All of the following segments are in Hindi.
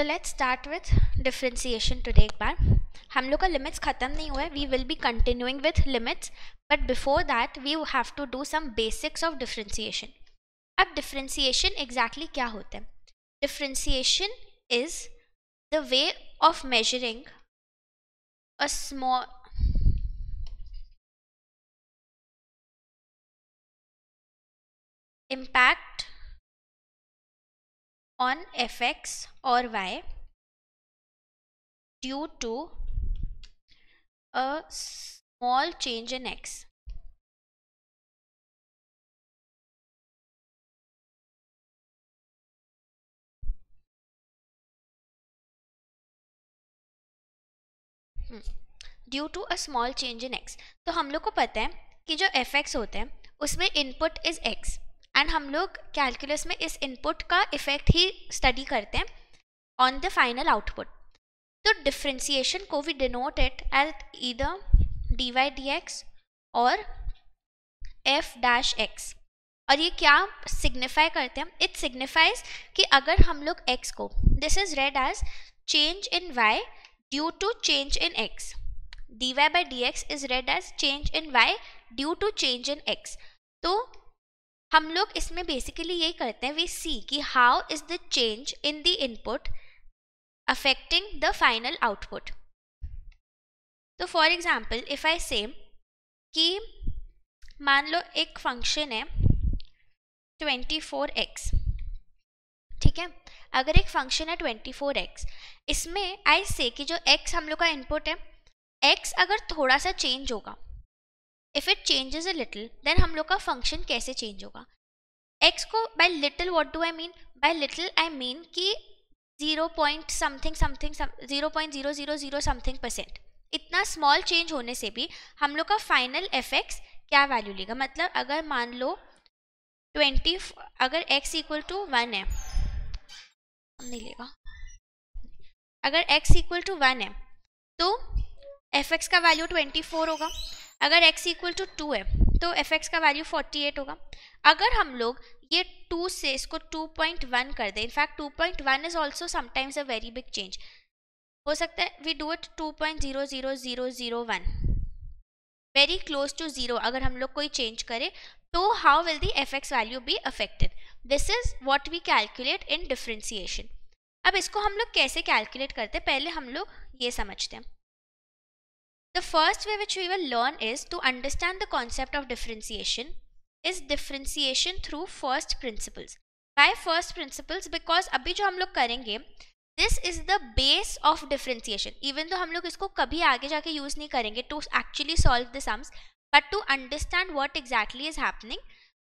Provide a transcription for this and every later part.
So let's start with differentiation today एक बार। हम लोग का लिमिट्स ख़त्म नहीं हुआ है we will be continuing with limits but before that we have to do some basics of differentiation अब डिफ्रेंसिएशन एग्जैक्टली क्या होता है? Differentiation is the way of measuring a small impact on fx or y due to a small change in x. Due to a small change in x तो हम लोग को पता है कि जो एफ़ एक्स होते हैं, उसमें इनपुट इज़ एक्स एंड हम लोग कैलकुलस में इस इनपुट का इफ़ेक्ट ही स्टडी करते हैं ऑन द फाइनल आउटपुट तो डिफ्रेंसिएशन को भी denote it at either d y d x और एफ़ डैश एक्स और ये क्या सिग्निफाई करते हैं? इट सिग्निफाइज कि अगर हम लोग एक्स को this is rate edge change in y due to change in x dy by dx is read as change in y due to change in x. तो हम लोग इसमें बेसिकली यही करते हैं वी सी कि how is the change in the input affecting the final output तो for example if I say कि मान लो एक फ़ंक्शन है ट्वेंटी फोर एक्स ठीक है? अगर एक फ़ंक्शन है ट्वेंटी फोर एक्स इसमें आई से कि जो एक्स हम लोग का इनपुट है एक्स अगर थोड़ा सा चेंज होगा if it changes a little then हम लोग का फ़ंक्शन कैसे चेंज होगा? एक्स को by little what do I mean by little I mean कि zero point something something zero point zero zero zero something percent इतना स्मॉल चेंज होने से भी हम लोग का फाइनल एफेक्ट्स क्या वैल्यू लेगा? मतलब अगर मान लो ट्वेंटी अगर एक्स इक्वल टू वन है नहीं लेगा। अगर एक्स इक्वल टू वन है तो एफ़ एक्स का वैल्यू ट्वेंटी फोर होगा। अगर x इक्वल टू टू है तो एफ़ एक्स का वैल्यू फोर्टी एट होगा। अगर हम लोग ये टू से इसको टू पॉइंट वन कर दें in fact two point one is also sometimes a very big change हो सकता है we do it two point zero zero zero zero one very close to zero अगर हम लोग कोई चेंज करें तो how will the f x value be affected this is what we calculate in differentiation अब इसको हम लोग कैसे कैलकुलेट करते हैं? पहले हम लोग ये समझते हैं। The first way which we will learn is to understand the concept of differentiation is differentiation through first principles. Why first principles? Because अभी जो हम लोग करेंगे this is the base of differentiation. Even though हम लोग इसको कभी आगे जाके use नहीं करेंगे to actually solve the sums, but to understand what exactly is happening,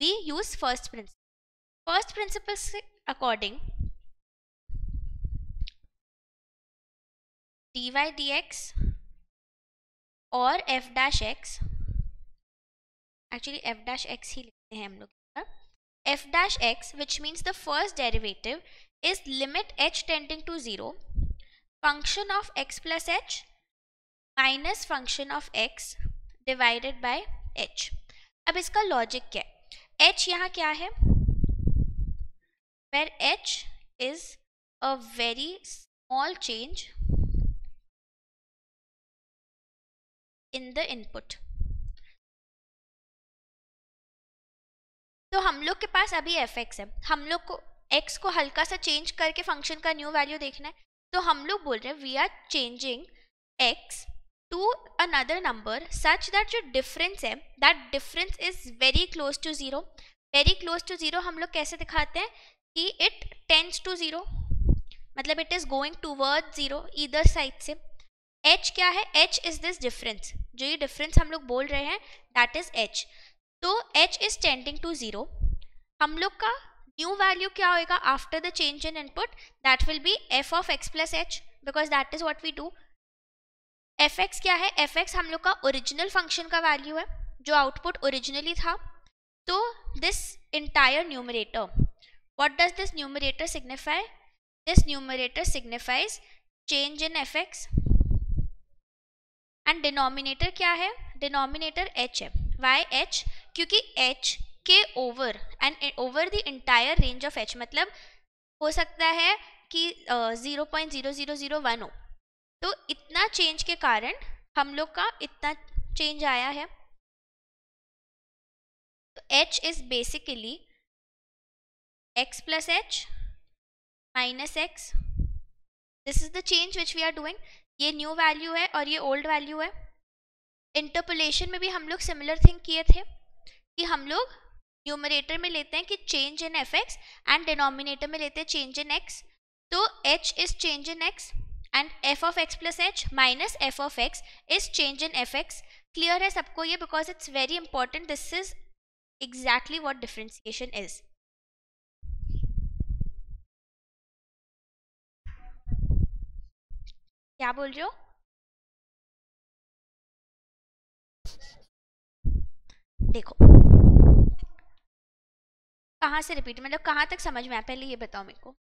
we use first principle. First principles according dy dx और f dash x actually f dash x ही लिखते हैं हम लोग f dash x which means the first derivative is limit h tending to zero function of x plus h minus function of x divided by h अब इसका लॉजिक क्या है? एच यहाँ क्या है? Where h is a very small change in the input. तो हम लोग के पास अभी एफ़ एक्स है। हम लोग को एक्स को हल्का सा चेंज करके फ़ंक्शन का न्यू वैल्यू देखना है। तो हम लोग बोल रहे हैं we are changing x to another number such that जो डिफरेंस है that difference is very close to zero very close to zero हम लोग कैसे दिखाते हैं कि इट टेंस टू ज़ीरो मतलब it is going towards zero इधर साइड से। एच क्या है? एच इज़ दिस डिफरेंस जो ये डिफरेंस हम लोग बोल रहे हैं दैट इज़ एच तो h is tending to zero हम लोग का न्यू वैल्यू क्या होएगा? After the change in input that will be f of x plus h because that is what we do f x क्या है? एफ़ एक्स हम लोग का ओरिजिनल फ़ंक्शन का वैल्यू है, जो आउटपुट ओरिजिनली था. तो this entire numerator what does this numerator signify this numerator signifies change in f x and denominator क्या है? डिनोमिनेटर एच है. वाई एच क्योंकि एच के over and over the entire range of h मतलब हो सकता है कि zero point zero zero zero one हो. तो इतना चेंज के कारण हम लोग का इतना चेंज आया है. तो h is basically x plus h minus x this is the change which we are doing ये न्यू वैल्यू है और ये ओल्ड वैल्यू है। इंटरपोलेशन में भी हम लोग सिमिलर थिंग किए थे कि हम लोग न्यूमरेटर में लेते हैं कि change in f x and denominator में लेते हैं चेंज इन एक्स तो h is change in x and f of x plus h minus f of x is change in fx clear है सबको ये? Because it's very important this is exactly what differentiation is क्या बोल रहे हो? देखो। कहाँ से रिपीट मतलब कहाँ तक समझ में आया? पहले ये बताओ मेरे को।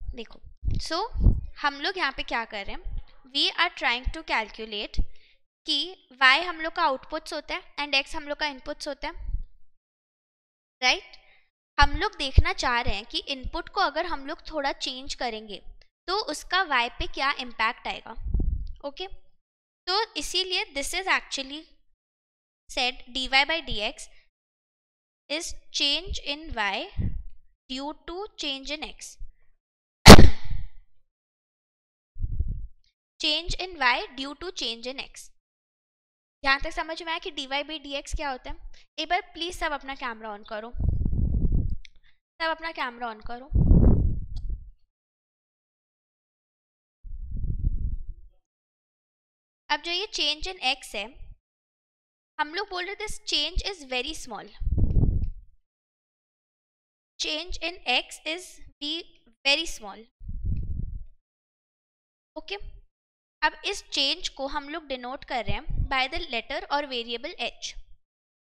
देखो सो so, हम लोग यहाँ पे क्या कर रहे हैं? We are trying to calculate कि वाई हम लोग का आउटपुट्स होता है एंड एक्स हम लोग का इनपुट्स होता है। Right right? हम लोग देखना चाह रहे हैं कि इनपुट को अगर हम लोग थोड़ा चेंज करेंगे तो उसका वाई पे क्या इम्पैक्ट आएगा? ओके तो इसीलिए this is actually set d y by d x is change in y due to change in x change in y due to change in x यहाँ तक समझ में आया कि d y by d x क्या होता है? एक बार प्लीज़ सब अपना कैमरा ऑन करो। सब अपना कैमरा ऑन करो। अब जो ये चेंज इन एक्स है, हम लोग बोल रहे this change is very small change in x is we very small okay अब इस चेंज को हम लोग डिनोट कर रहे हैं बाय द लेटर और वेरिएबल एच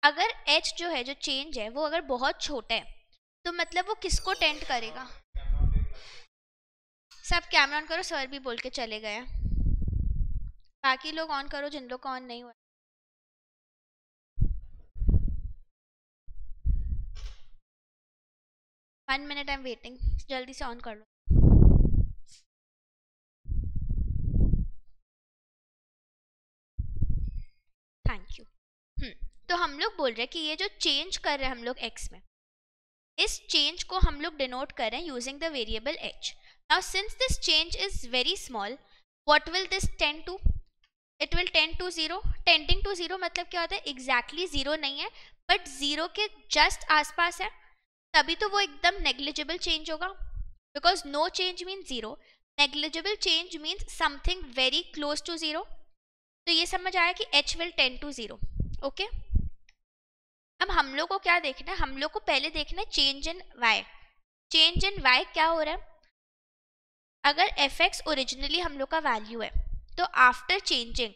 अगर एच जो है, जो चेंज है, वो अगर बहुत छोटा है तो मतलब वो किसको टेंट करेगा? सब कैमरा ऑन करो सर भी बोल के चले गए बाकी लोग ऑन करो, जिन लोग का ऑन नहीं हुआ one minute I am waiting जल्दी से ऑन कर लो। थैंक यू हम्म तो हम लोग बोल रहे हैं कि ये जो चेंज कर रहे हैं हम लोग एक्स में इस चेंज को हम लोग डिनोट करें using the variable h now since this change is very small what will this tend to it will tend to zero tending to zero मतलब क्या होता है? एग्जैक्टली ज़ीरो नहीं है बट ज़ीरो के जस्ट आसपास है। तभी तो वो एकदम नेग्लिजिबल चेंज होगा। Because no change mean zero negligible change means something very close to zero तो ये समझ आया कि h will tend to zero okay अब हम लोग को क्या देखना है? हम लोग को पहले देखना है change in y change in y क्या हो रहा है? अगर एफ़ एक्स ओरिजिनली हम लोग का वैल्यू है तो आफ्टर चेंजिंग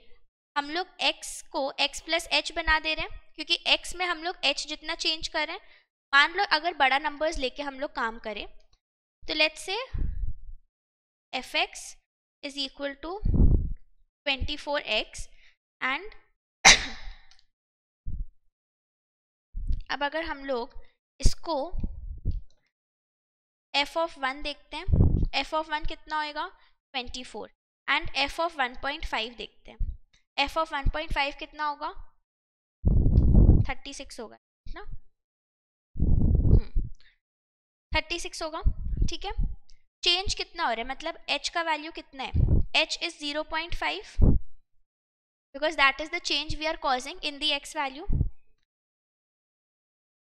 हम लोग एक्स को एक्स प्लस एच बना दे रहे हैं, क्योंकि एक्स में हम लोग एच जितना चेंज कर रहे हैं, मान लो अगर बड़ा नंबर्स लेके हम लोग काम करें तो let's say f x is equal to 24x and अब अगर हम लोग इसको एफ़ ऑफ़ वन देखते हैं एफ़ ऑफ़ वन कितना होएगा? 24 एंड एफ़ ऑफ़ 1.5 देखते हैं। एफ़ ऑफ़ 1.5 कितना होगा? 36 होगा, ना? थर्टी हम्म। सिक्स होगा, ठीक है? चेंज कितना हो रहा है? मतलब h का वैल्यू कितना है? h is 0.5 because that is the change we are causing in the x value.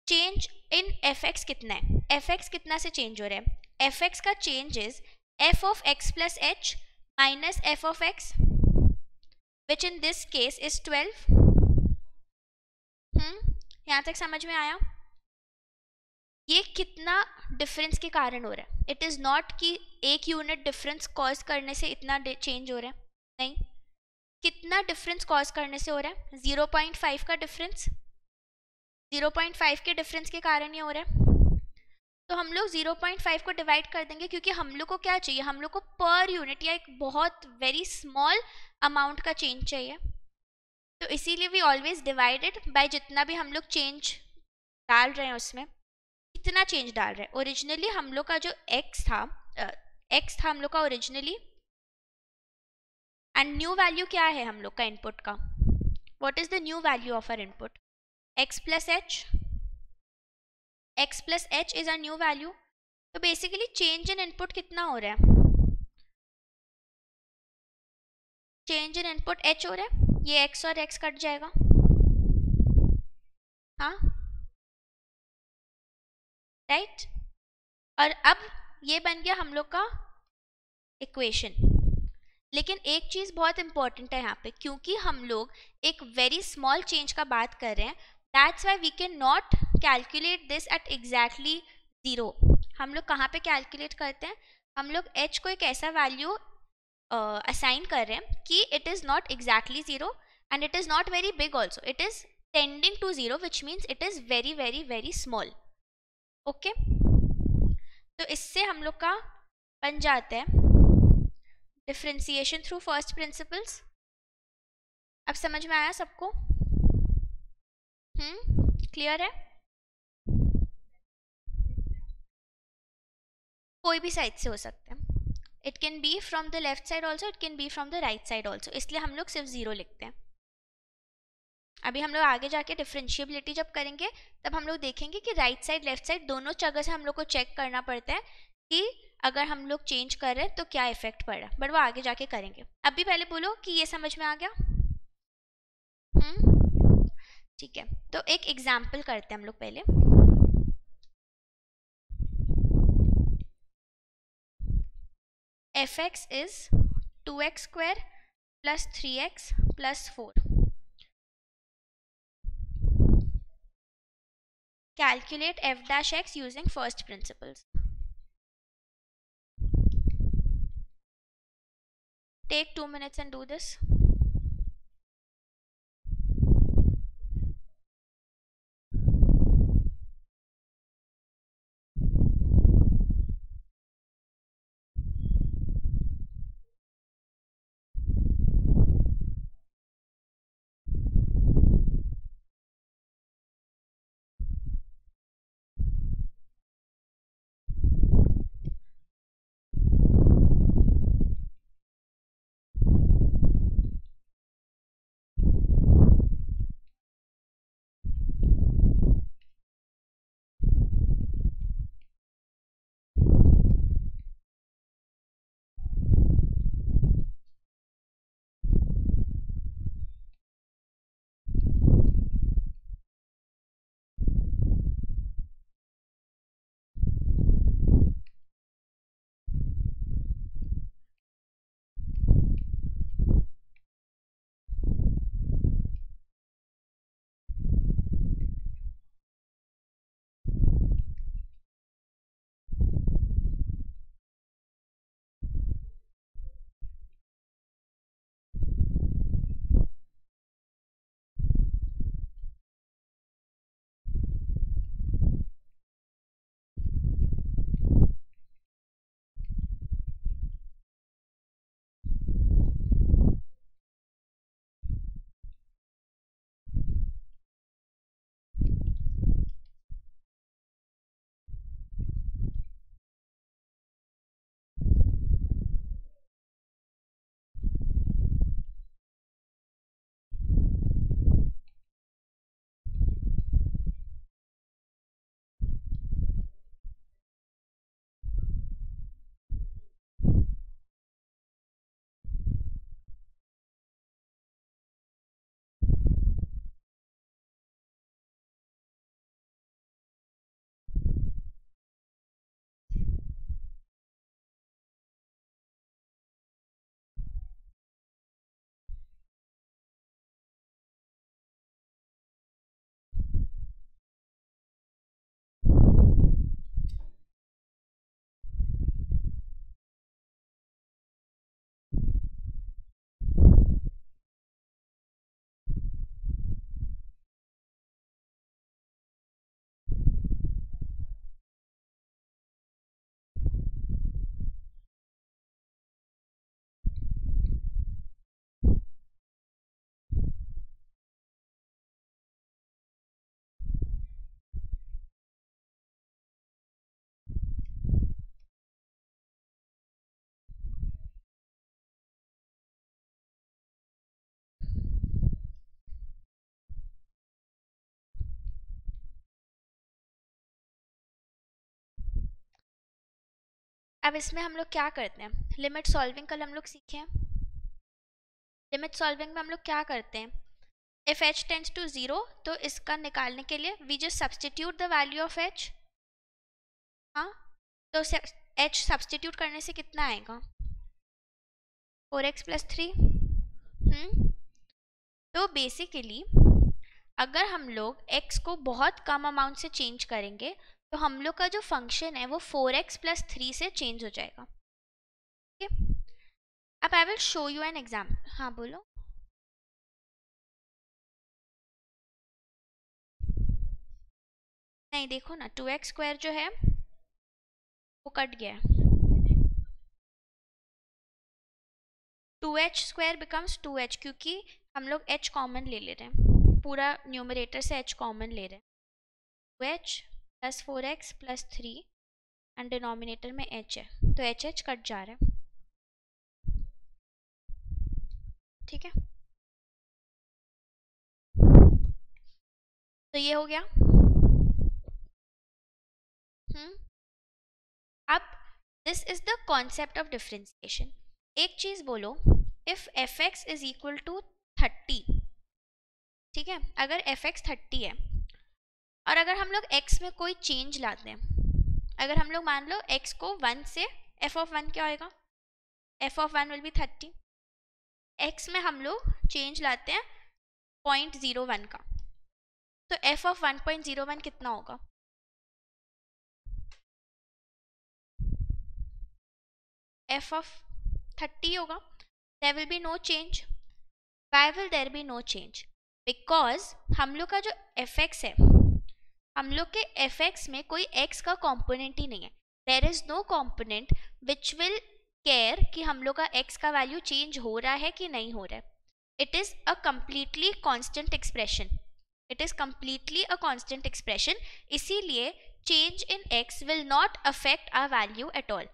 Change in f x कितना है? एफ़ एक्स कितना से चेंज हो रहा है? एफ़ एक्स का change is f of x plus h minus f of x which in this case is twelve यहाँ तक समझ में आया? ये कितना डिफरेंस के कारण हो रहा है? इट इज़ नॉट कि एक यूनिट डिफरेंस कॉज करने से इतना चेंज हो रहा है? नहीं. कितना डिफरेंस कॉज करने से हो रहा है? ज़ीरो पॉइंट फाइव का डिफरेंस ज़ीरो पॉइंट फाइव के डिफरेंस के कारण ये हो रहा है। तो हम लोग ज़ीरो पॉइंट फाइव को डिवाइड कर देंगे क्योंकि हम लोग को क्या चाहिए? हम लोग को पर यूनिट या एक बहुत वेरी स्मॉल अमाउंट का चेंज चाहिए। तो इसीलिए वी ऑलवेज डिवाइडेड बाय जितना भी हम लोग चेंज डाल रहे हैं उसमें कितना चेंज डाल रहे हैं। ओरिजिनली हम लोग का जो एक्स था एक्स था हम लोग का ओरिजिनली एंड न्यू वैल्यू क्या है हम लोग का इनपुट का? What is the new value of our input x plus h x plus h is our new value तो बेसिकली चेंज इन इनपुट कितना हो रहा है? चेंज इन इनपुट एच हो रहा है? ये एक्स और एक्स कट जाएगा। हाँ? Right right? और अब ये बन गया हम लोग का इक्वेशन लेकिन एक चीज़ बहुत इंपॉर्टेंट है यहाँ पे, क्योंकि हम लोग एक वेरी स्मॉल चेंज का बात कर रहे हैं that's why we can not calculate this at exactly zero हम लोग कहाँ पे कैलकुलेट करते हैं? हम लोग एच को एक ऐसा वैल्यू असाइन कर रहे हैं कि it is not exactly zero and it is not very big also it is tending to zero which means it is very very very small okay तो इससे हम लोग का बन जाता है डिफ्रेंसिएशन थ्रू फ़र्स्ट प्रिंसिपल्स अब समझ में आया सबको? हम्म क्लियर है? कोई भी साइड से हो सकता है। It can be from the left side also it can be from the right side also इसलिए हम लोग सिर्फ़ ज़ीरो लिखते हैं। अभी हम लोग आगे जाके डिफ्रेंशियबिलिटी जब करेंगे, तब हम लोग देखेंगे कि राइट साइड लेफ़्ट साइड दोनों जगह से हम लोग को चेक करना पड़ता है कि अगर हम लोग चेंज कर रहे हैं तो क्या इफ़ेक्ट पड़ रहा है। बट वो आगे जाके करेंगे। अभी पहले बोलो कि ये समझ में आ गया? हम्म? ठीक है। तो एक एग्ज़ाम्पल करते हैं हम लोग पहले। F x is two x square plus three x plus four calculate f dash x using first principle take two minutes and do this अब इसमें हम लोग क्या करते हैं? लिमिट सॉल्विंग कल हम लोग सीखे हैं। लिमिट सॉल्विंग में हम लोग क्या करते हैं? If h tends to zero तो इसका निकालने के लिए we just substitute the value of h हाँ? तो एच सब्सटीट्यूट करने से कितना आएगा? फोर एक्स प्लस थ्री तो बेसिकली अगर हम लोग x को बहुत कम अमाउंट से चेंज करेंगे तो हम लोग का जो फ़ंक्शन है वो फोर एक्स प्लस थ्री से चेंज हो जाएगा। है अब I will show you an example हाँ बोलो। नहीं, देखो ना टू एक्स स्क्वायर जो है, वो कट गया two h square becomes two h क्योंकि हम लोग एच कॉमन ले ले रहे हैं। पूरा न्यूमरेटर से एच कॉमन ले रहे हैं। Two h plus four x plus three and denominator में एच है। तो एच एच कट जा रहा है। ठीक है? तो ये हो गया। हम्म। अब this is the concept of differentiation एक चीज़ बोलो if f x is equal to thirty ठीक है? अगर एफ़ एक्स थर्टी है और अगर हम लोग एक्स में कोई चेंज लाते हैं, अगर हम लोग मान लो एक्स को वन से एफ़ ऑफ़ वन क्या होएगा? F of one will be thirty x में हम लोग चेंज लाते हैं पॉइंट ज़ीरो वन का। तो f of one point zero one कितना होगा? एफ़ ऑफ़ थर्टी होगा। There will be no change why will there be no change because हम लोग का जो एफ़ एक्स है हम लोग के एफ़ एक्स में कोई एक्स का कॉम्पोनेंट ही नहीं है। There is no component which will care कि हम लोग का एक्स का वैल्यू चेंज हो रहा है कि नहीं हो रहा है। It is a completely constant expression it is completely a constant expression इसीलिए change in x will not affect our value at all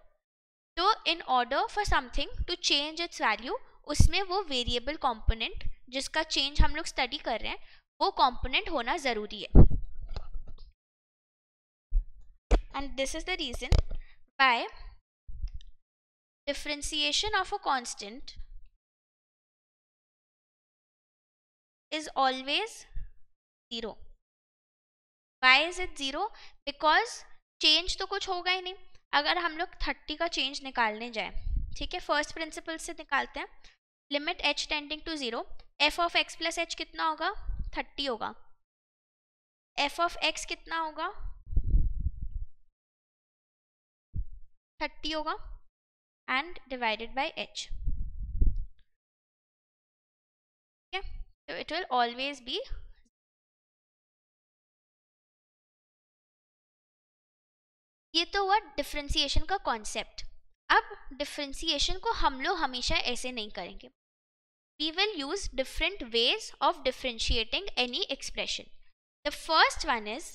तो in order for something to change its value उसमें वो वेरिएबल कॉम्पोनेंट जिसका चेंज हम लोग स्टडी कर रहे हैं, वो कॉम्पोनेंट होना ज़रूरी है। And this is the reason by differentiation of a constant is always zero. Why is it zero? Because change तो कुछ होगा ही नहीं। अगर हम लोग थर्टी का चेंज निकालने जाए, ठीक है? फ़र्स्ट प्रिंसिपल से निकालते हैं। Limit h tending to zero f of x plus h कितना होगा? थर्टी होगा। एफ़ ऑफ़ एक्स कितना होगा? थर्टी होगा and divided by h. Okay, so it will always be ये तो हुआ डिफ्रेंसिएशन का कॉन्सेप्ट अब डिफ्रेंसिएशन को हम लोग हमेशा ऐसे नहीं करेंगे। We will use different ways of differentiating any expression the first one is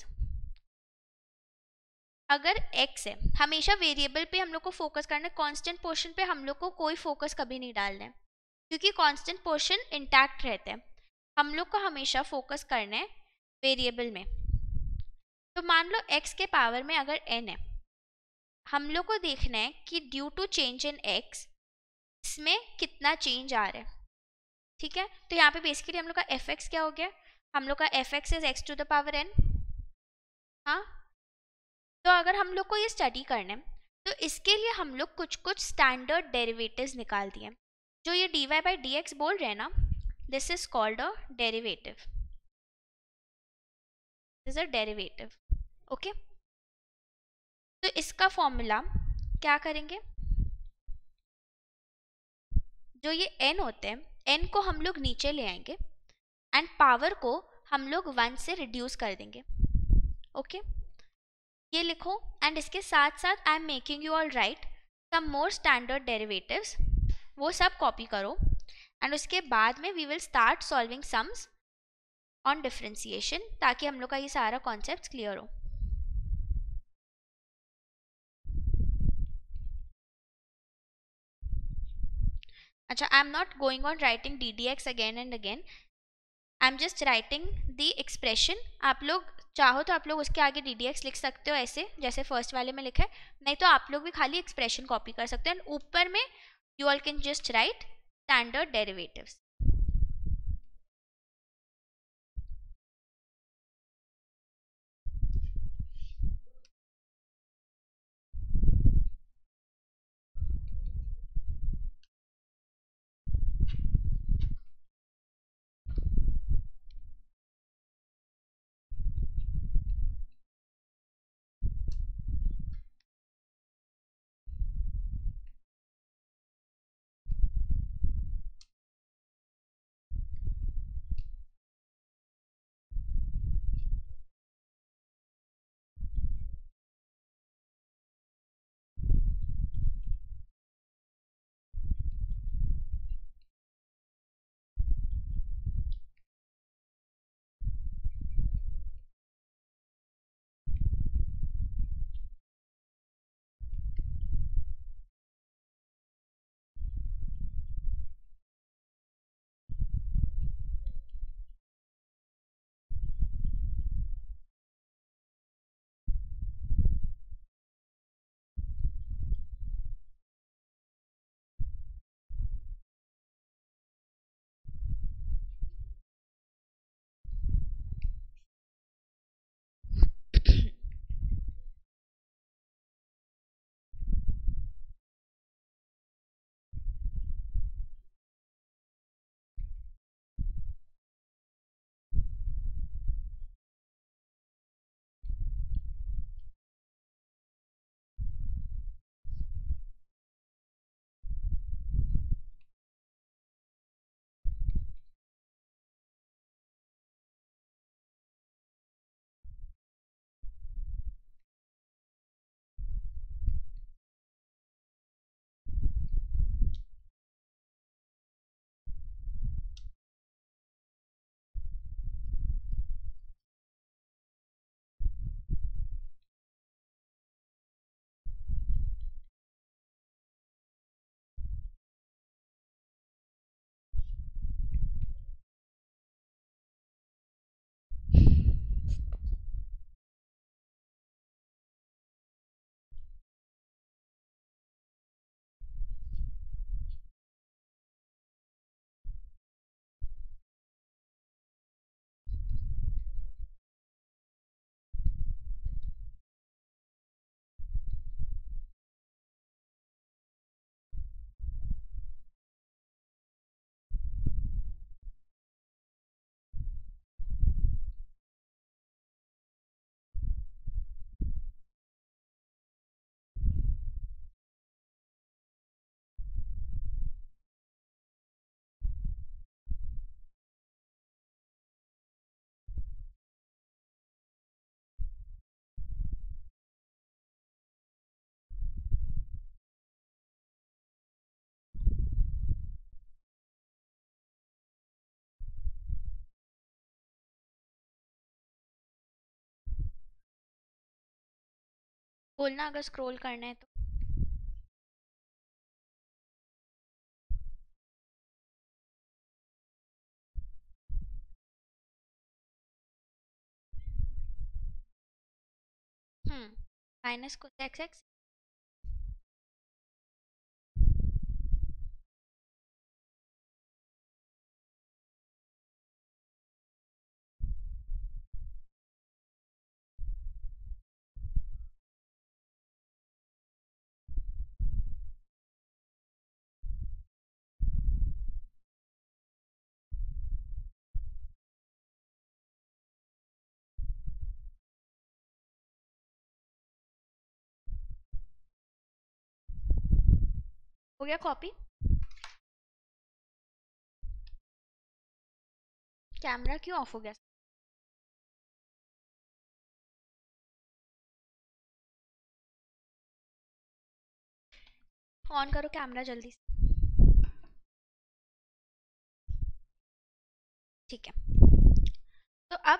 अगर x है, हमेशा वेरिएबल पे हम लोग को फोकस करना है कांस्टेंट पोर्शन पे हम लोग को कोई फोकस कभी नहीं डालना है, क्योंकि कांस्टेंट पोर्शन इंटैक्ट रहता है। हम लोग को हमेशा फोकस करना है वेरिएबल में। तो मान लो x के पावर में अगर n है, हम लोग को देखना है कि due to change in x, इसमें कितना चेंज आ रहा है। ठीक है? तो यहाँ पे बेसिकली हम लोग का एफ़ क्या हो गया? हम लोग का f x is x to the power n हाँ? तो अगर हम लोग को ये स्टडी करना तो इसके लिए हम लोग कुछ कुछ स्टैंडर्ड डेरिवेटिव्स निकाल दिए जो ये d y by d x बोल रहे हैं ना this is called a derivative is a derivative okay तो इसका फॉर्मूला क्या करेंगे? जो ये एन होते हैं एन को हम लोग नीचे ले आएँगे एंड पावर को हम लोग वन से रिड्यूस कर देंगे ओके okay? ये लिखो एंड इसके साथ साथ I am making you all write some more standard derivatives वो सब कॉपी करो एंड उसके बाद में we will start solving sums on differentiation ताकि हम लोग का ये सारा कॉन्सेप्ट क्लियर हो। अच्छा I am not going on writing d d x again and again I am just writing the expression आप लोग चाहो तो आप लोग उसके आगे डी डी एक्स लिख सकते हो ऐसे, जैसे फ़र्स्ट वाले में लिखा है। नहीं तो आप लोग भी खाली एक्सप्रेशन कॉपी कर सकते हो। एंड ऊपर में you all can just write standard derivatives बोलना अगर स्क्रॉल करना है तो। हम्म माइनस को एक्स एक्स गया कॉपी कैमरा क्यों ऑफ़ हो गया? ऑन करो कैमरा जल्दी से। ठीक है। तो अब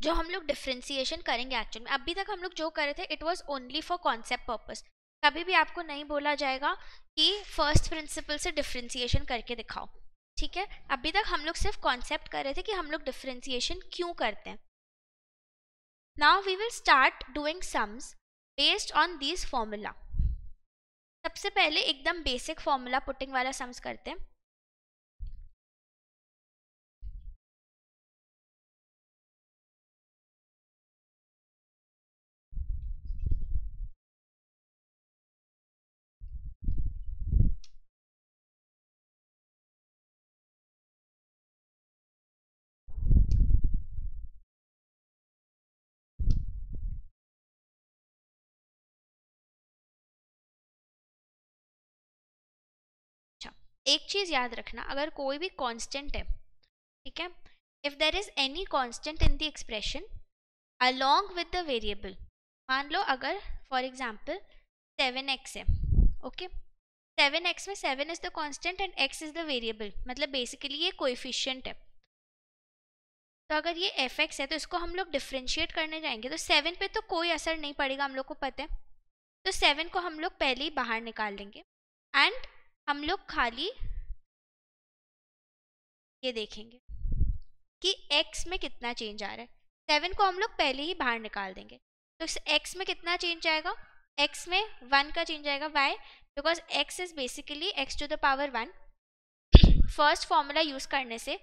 जो हम लोग डिफ्रेंसिएशन करेंगे एक्चुअल में, अभी तक हम लोग जो कर रहे थे it was only for concept purpose कभी भी आपको नहीं बोला जाएगा कि फ़र्स्ट प्रिंसिपल से डिफ्रेंसीशन करके दिखाओ। ठीक है? अभी तक हम लोग सिर्फ़ कॉन्सेप्ट कर रहे थे कि हम लोग डिफ्रेंसीशन क्यों करते हैं। Now we will start doing sums based on this formula सबसे पहले एकदम बेसिक फॉर्मूला पुटिंग वाला सम्स करते हैं। एक चीज़ याद रखना, अगर कोई भी कांस्टेंट है, ठीक है? If there is any constant in the expression along with the variable मान लो अगर फॉर एग्जांपल सेवन एक्स है ओके सेवन एक्स में seven is the constant and x is the variable मतलब बेसिकली ये कोएफिशिएंट है। तो अगर ये एफ़ एक्स है तो इसको हम लोग डिफ्रेंशिएट करने जाएँगे। तो सेवन पे तो कोई असर नहीं पड़ेगा, हम लोग को पता है। तो सेवन को हम लोग पहले ही बाहर निकाल लेंगे एंड हम लोग खाली ये देखेंगे कि x में कितना चेंज आ रहा है। सेवन को हम लोग पहले ही बाहर निकाल देंगे। तो x में कितना चेंज आएगा? x में वन का चेंज आएगा। Why because x is basically x to the power one first formula use करने से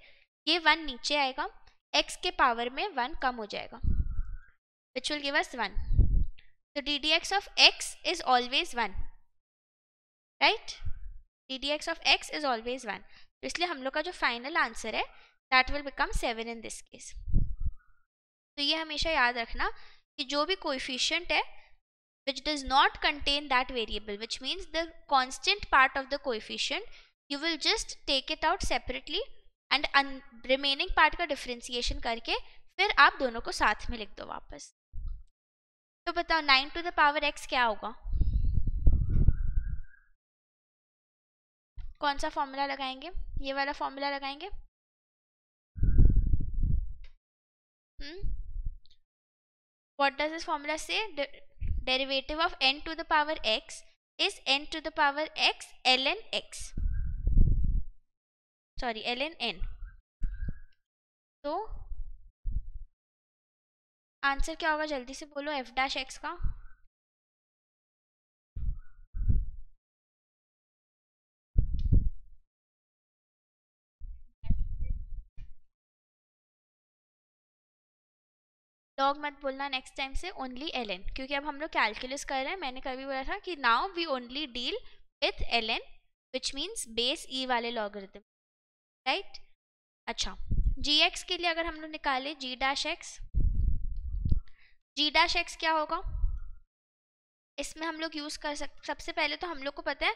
ये वन नीचे आएगा। x के पावर में वन कम हो जाएगा। Which will give us one तो d d x of x is always one right d d x of x is always one इसलिए हम लोग का जो फाइनल आंसर है that will become seven in this case तो ये हमेशा याद रखना कि जो भी कोइफिशियंट है which does not contain that variable which means the constant part of the coefficient you will just take it out separately and remaining part का डिफ्रेंसिएशन करके फिर आप दोनों को साथ में लिख दो वापस. तो बताओ nine to the power x क्या होगा? कौन सा फॉर्मूला लगाएँगे? ये वाला फॉर्मूला लगाएँगे? वॉट डज दिस फॉर्मूला से derivative of n to the power x is n to the power x l n x sorry l n n तो आंसर क्या होगा? जल्दी से बोलो एफ़ डैश एक्स का। लॉग मत बोलना नेक्स्ट टाइम से ओनली एल एन क्योंकि अब हम लोग कैलकुलस कर रहे हैं। मैंने कभी बोला था कि now we only deal with l n which means base e वाले लॉगरिथम राइट अच्छा। जी एक्स के लिए अगर हम लोग निकाले g dash x g dash x क्या होगा? इसमें हम लोग यूज़ कर सक, सबसे पहले तो हम लोग को पता है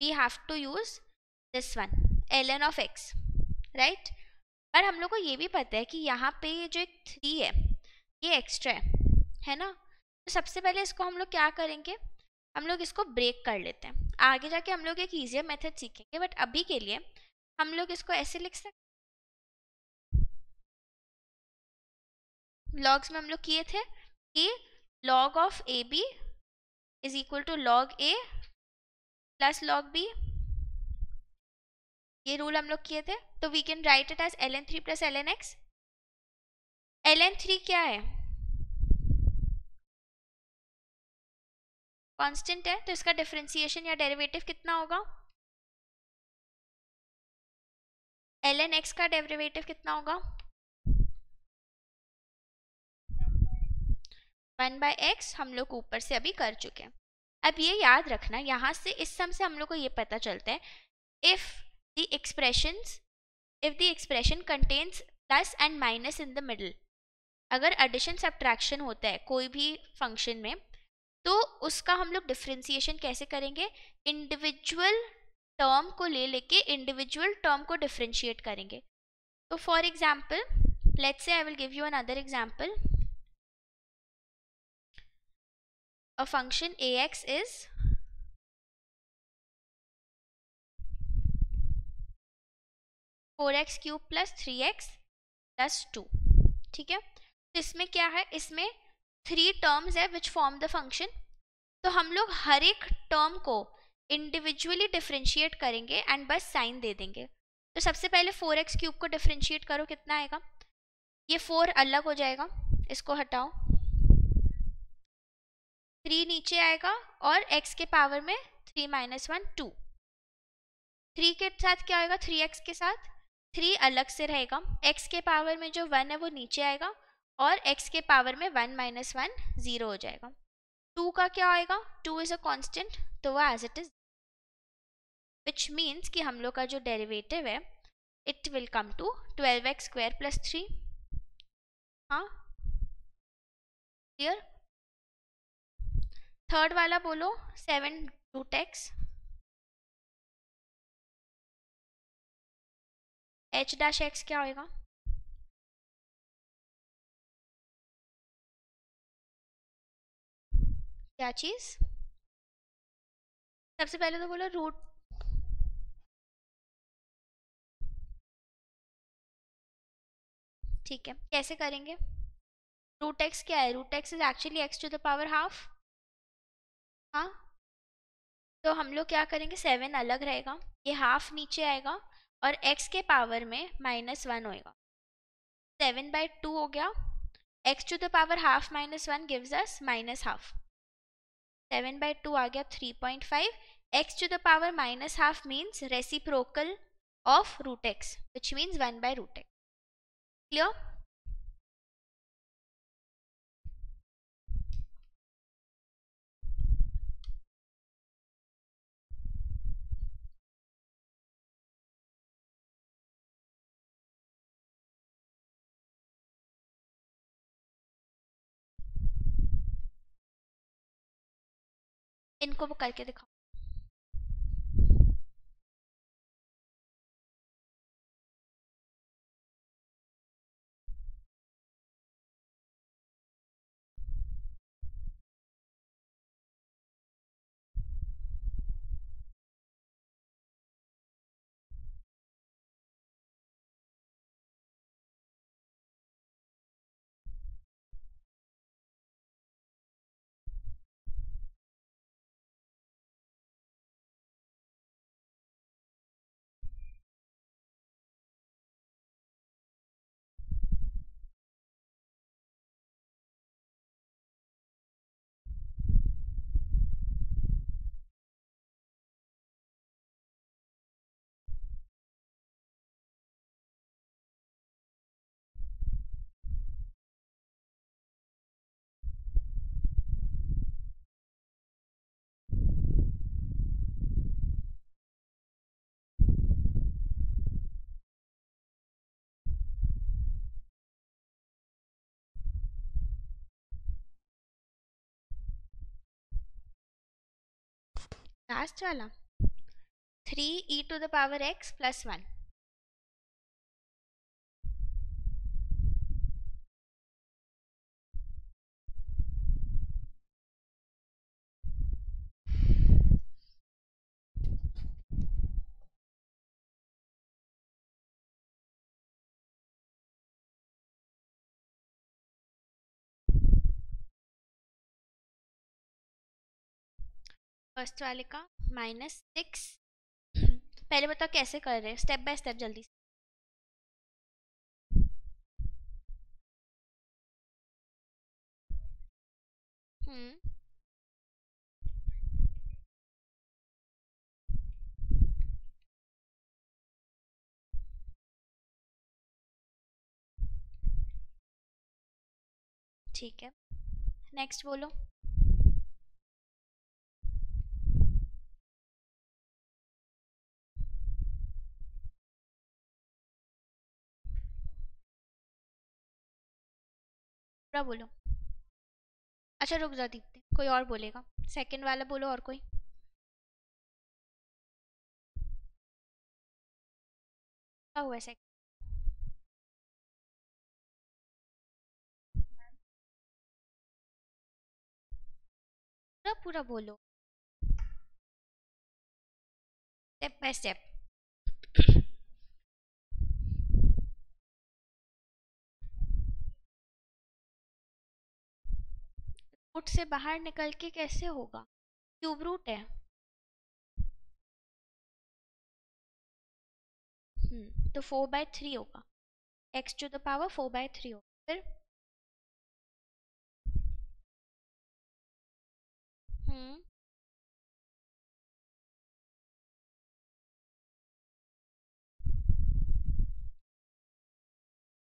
we have to use this one l n of x right पर हम लोग को ये भी पता है कि यहाँ पे जो एक थ्री है ये एक्स्ट्रा है है ना? तो सबसे पहले इसको हम लोग क्या करेंगे? हम लोग इसको ब्रेक कर लेते हैं। आगे जाके हम लोग एक ईजियर मेथड सीखेंगे बट अभी के लिए हम लोग इसको ऐसे लिख सकते लॉग्स में हम लोग किए थे कि log of a b is equal to log a plus log b ये रूल हम लोग किए थे तो we can write it as l n three plus l n x l n three क्या है? कांस्टेंट है तो इसका डिफरेंशिएशन या डेरिवेटिव कितना होगा? एल एन एक्स का डेरिवेटिव कितना होगा? वन बाय एक्स हम लोग ऊपर से अभी कर चुके हैं। अब ये याद रखना, यहाँ से इस सम से हम लोग को ये पता चलता है if the expressions if the expression contains plus and minus in the middle अगर एडिशन सब्ट्रैक्शन होता है कोई भी फ़ंक्शन में तो उसका हम लोग डिफ्रेंसिएशन कैसे करेंगे? इंडिविजुअल टर्म को ले लेके इंडिविजुअल टर्म को डिफ्रेंशिएट करेंगे। तो for example let's say I will give you another example a function ax is four x cube plus three x plus two ठीक है? इसमें क्या है? इसमें थ्री टर्म्स है विच फॉर्म द फ़ंक्शन तो हम लोग हर एक टर्म को इंडिविजुअली डिफ्रेंशिएट करेंगे एंड बस साइन दे देंगे। तो सबसे पहले फोर एक्स क्यूब को डिफ्रेंशिएट करो, कितना आएगा? ये फोर अलग हो जाएगा, इसको हटाओ। थ्री नीचे आएगा और एक्स के पावर में three minus one two three के साथ क्या आएगा? थ्री एक्स के साथ थ्री अलग से रहेगा। एक्स के पावर में जो वन है वो नीचे आएगा। और एक्स के पावर में वन माइनस वन ज़ीरो हो जाएगा। टू का क्या आएगा? टू इज़ अ कांस्टेंट तो वो as it is which means कि हम लोग का जो डेरिवेटिव है it will come to twelve x square plus three हाँ? क्लियर थर्ड वाला बोलो seven root x h dash x क्या होएगा क्या चीज़? सबसे पहले तो बोलो रूट ठीक है, कैसे करेंगे? रूट एक्स क्या है? Root x is actually x to the power half हाँ? तो हम लोग क्या करेंगे? सेवन अलग रहेगा, ये हाफ़ नीचे आएगा और एक्स के पावर में माइनस वन होएगा। सेवन बाई टू हो गया x to the power half minus one gives us minus half seven by to आ गया three point five x to the power minus half means reciprocal of root x which means one by root इनको वो करके दिखाओ। लास्ट वाला. Three e to the power x plus one first वाले का माइनस सिक्स। पहले बताओ कैसे कर रहे हैं? स्टेप बाय स्टेप जल्दी हम्म। ठीक है। नेक्स्ट बोलो। पूरा बोलो। अच्छा रुक जा दीप्ति, कोई और बोलेगा। सेकंड वाला बोलो और कोई। क्या हुआ सेकंड पूरा पूरा बोलो। स्टेप बाय स्टेप रूट से बाहर निकल के कैसे होगा? क्यूब रूट है। हम्म तो फोर बाय थ्री होगा। X to the power four by three होगा। फिर? हम्म।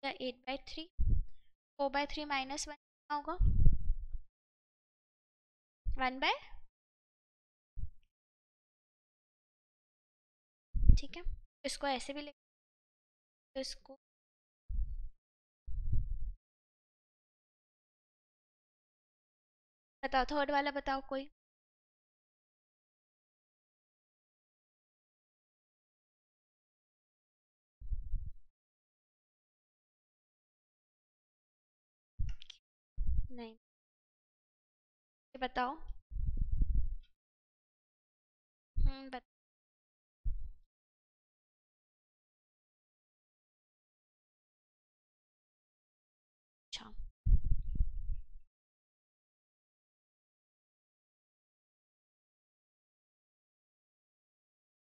Eight by three four by three minus one होगा? वन बाय ठीक है। इसको ऐसे भी लिख तो इसको बताओ थर्ड वाला बताओ कोई। नहीं। ये बताओ। हम्म बता अच्छा।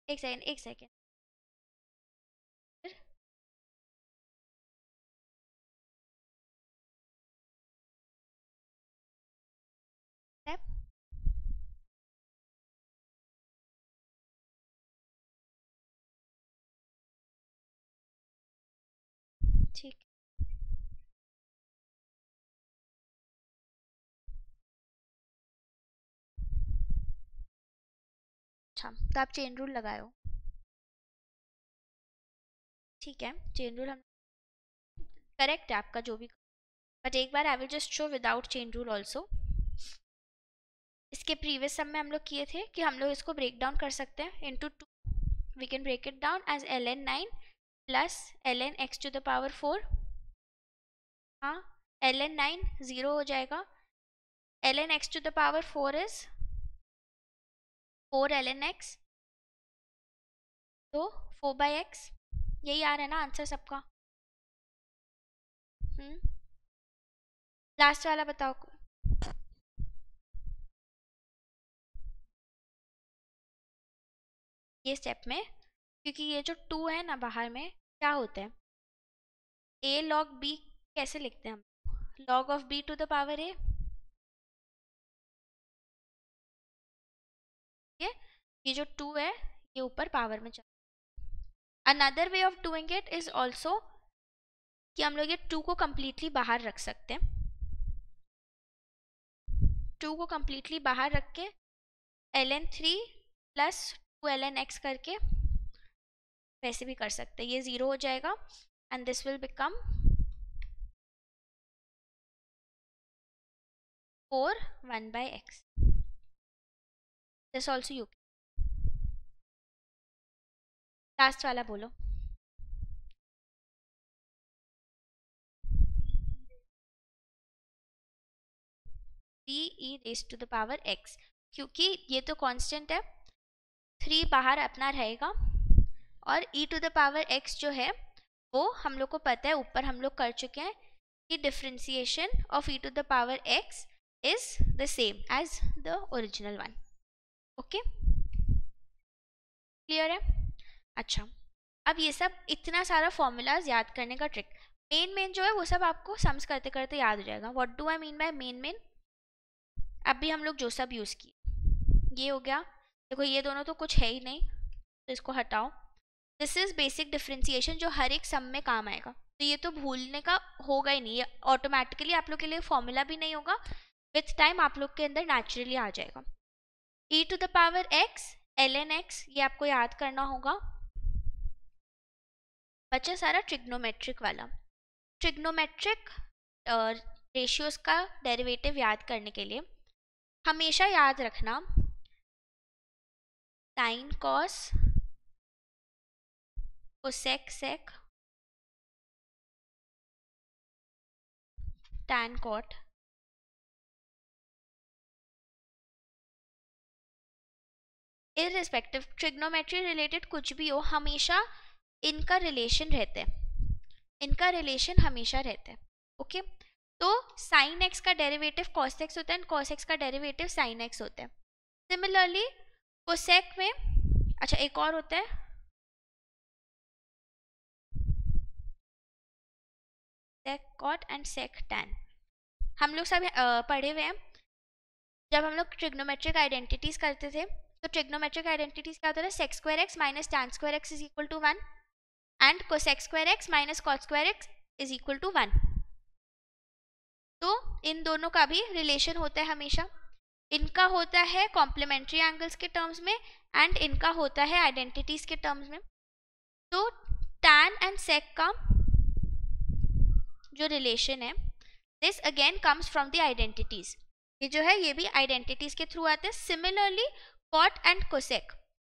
एक सेकेंड एक सेकेंड। ठीक। अच्छा तो आप चेन रूल लगाओ ठीक है चेन रूल हम करेक्ट है आपका जो भी। बट एक बार I will just show without chain rule also इसके प्रीवियस सब में हम लोग किए थे कि हम लोग इसको ब्रेक डाउन कर सकते हैं into two we can break it down as l n nine plus l n x to the power four हाँ एल एन नाइन ज़ीरो हो जाएगा। L n x to the power four is four l n x तो फोर बाई एक्स यही आ रहा है ना आंसर सबका। हम्म लास्ट वाला बताओ। ये स्टेप में क्योंकि ये जो टू है ना बाहर में, क्या होता है? ए लॉग बी कैसे लिखते हैं हम? Log of b to the power a ये ये जो टू है, ये ऊपर पावर में चल another way of doing it is also कि हम लोग ये टू को कम्प्लीटली बाहर रख सकते हैं। टू को कम्प्लीटली बाहर रख के l n three plus two l n x करके वैसे भी कर सकते हैं। ये ज़ीरो हो जाएगा and this will become four one by x this also you last वाला बोलो। D e raise to the power x क्योंकि ये तो कांस्टेंट है। थ्री बाहर अपना रहेगा। और e to the power x जो है, वो हम लोग को पता है, ऊपर हम लोग कर चुके हैं कि differentiation of e to the power x is the same as the original one okay clear है? अच्छा. अब ये सब इतना सारा फॉर्मूलाज याद करने का ट्रिक मेन मेन जो है, वो सब आपको सम्स करते करते याद हो जाएगा. What do I mean by main main अभी हम लोग जो सब यूज़ किए. ये हो गया. देखो, ये दोनों तो कुछ है ही नहीं. तो इसको हटाओ. दिस इज़ बेसिक डिफ्रेंसिएशन जो हर एक सम में काम आएगा। तो ये तो भूलने का होगा ही नहीं, ये ऑटोमेटिकली आप लोग के लिए फॉर्मूला भी नहीं होगा। विथ टाइम आप लोग के अंदर नेचुरली आ जाएगा। ई to the power x l n x ये आपको याद करना होगा। बचा सारा ट्रिग्नोमेट्रिक वाला। ट्रिग्नोमेट्रिक रेशियोज का डेरिवेटिव याद करने के लिए हमेशा याद रखना। Sine cos cosec sec tan cot irrespective trigonometry related कुछ भी हो, हमेशा इनका रिलेशन रहते हैं। इनका रिलेशन हमेशा रहता है ओके तो साइन एक्स का डेरिवेटिव कॉस एक्स होता है एंड कॉस एक्स का डेरिवेटिव साइन एक्स होता है। सिमिलरली कोसेक में अच्छा एक और होता है। Sec cot and sec tan. हम लोग सब पढ़े हुए हैं। जब हम लोग ट्रिग्नोमेट्रिक आइडेंटिटीज करते थे तो ट्रिग्नोमेट्रिक आइडेंटिटीज क्या होता था? Sec square x minus tan square x is equal to one and cosec square x minus cot square x is equal to one. तो इन दोनों का भी रिलेशन होता है हमेशा। इनका होता है कॉम्प्लीमेंट्री एंगल्स के टर्म्स में एंड इनका होता है आइडेंटिटीज के टर्म्स में। तो टैन एंड सेक का जो रिलेशन है this again comes from the identities ये जो है, ये भी आइडेंटिटीज के थ्रू आते हैं। सिमिलरली कॉट एंड कोसेक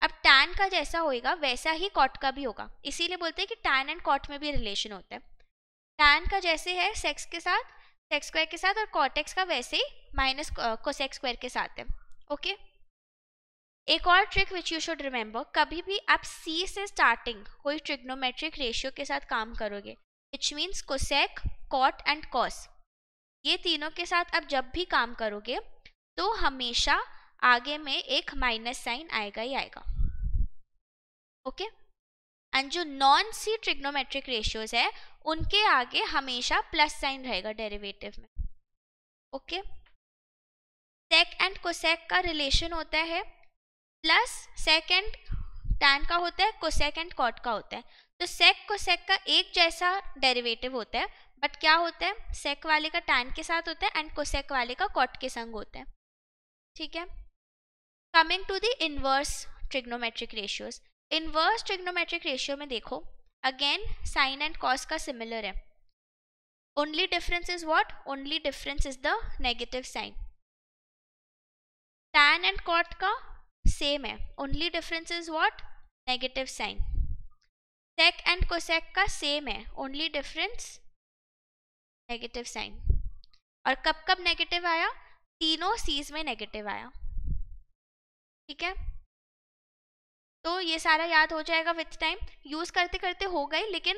अब टैन का जैसा होएगा, वैसा ही कॉट का भी होगा। इसीलिए बोलते हैं कि टैन एंड कॉट में भी रिलेशन होता है। टैन का जैसे है सेक्स के साथ सेक्स स्क्वायर के साथ और कॉटेक्स का वैसे ही माइनस कोसेक स्क्वायर के साथ है। Okay okay? एक और trick which you should remember कभी भी आप सी से स्टार्टिंग कोई ट्रिग्नोमेट्रिक रेशियो के साथ काम करोगे which means cosec cot and cos ये तीनों के साथ आप जब भी काम करोगे तो हमेशा आगे में एक माइनस साइन आएगा ही आएगा। ओके? एंड जो नॉन सी ट्रिग्नोमेट्रिक रेशियोज है, उनके आगे हमेशा प्लस साइन रहेगा डेरिवेटिव में। ओके? सेक एंड कोसेक का रिलेशन होता है प्लस सेकेंड टैन का होता है कोसेक एंड कॉट का होता है। तो सेक कोसेक का एक जैसा डेरिवेटिव होता है बट क्या होता है? सेक वाले का टैन के साथ होता है एंड कोसेक वाले का कॉट के संग होता है। ठीक है? Coming to the inverse trigonometric ratios inverse trigonometric ratio में देखो अगेन साइन एंड कॉस का सिमिलर है। Only difference is what only difference is the negative sign tan and cot का सेम है. Only difference is what negative sign sec and cosec का सेम है ओनली डिफरेंस नेगेटिव साइन और कब कब नेगेटिव आया? तीनों सीज में नेगेटिव आया। ठीक है? तो ये सारा याद हो जाएगा विथ टाइम यूज़ करते करते हो गई, लेकिन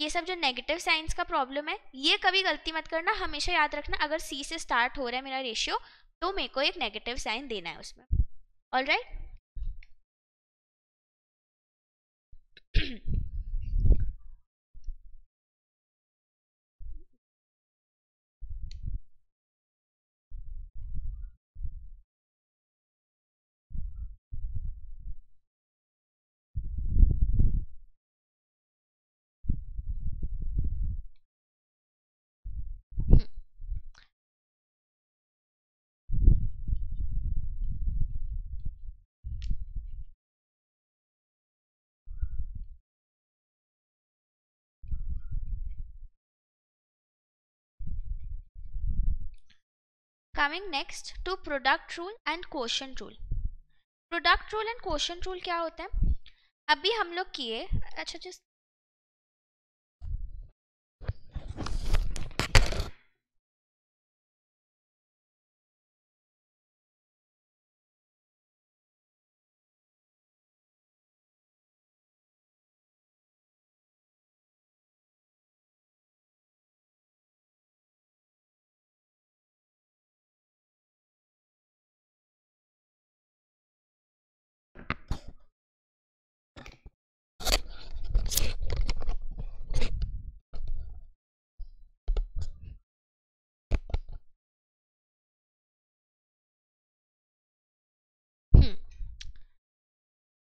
ये सब जो नेगेटिव साइंस का प्रॉब्लम है, ये कभी गलती मत करना, हमेशा याद रखना, अगर सी से स्टार्ट हो रहा है मेरा रेशियो तो मेरे को एक नेगेटिव साइन देना है उसमें। All right coming next to product rule and question rule product rule and question rule क्या होते हैं? अभी हम लोग किए अच्छा जस्ट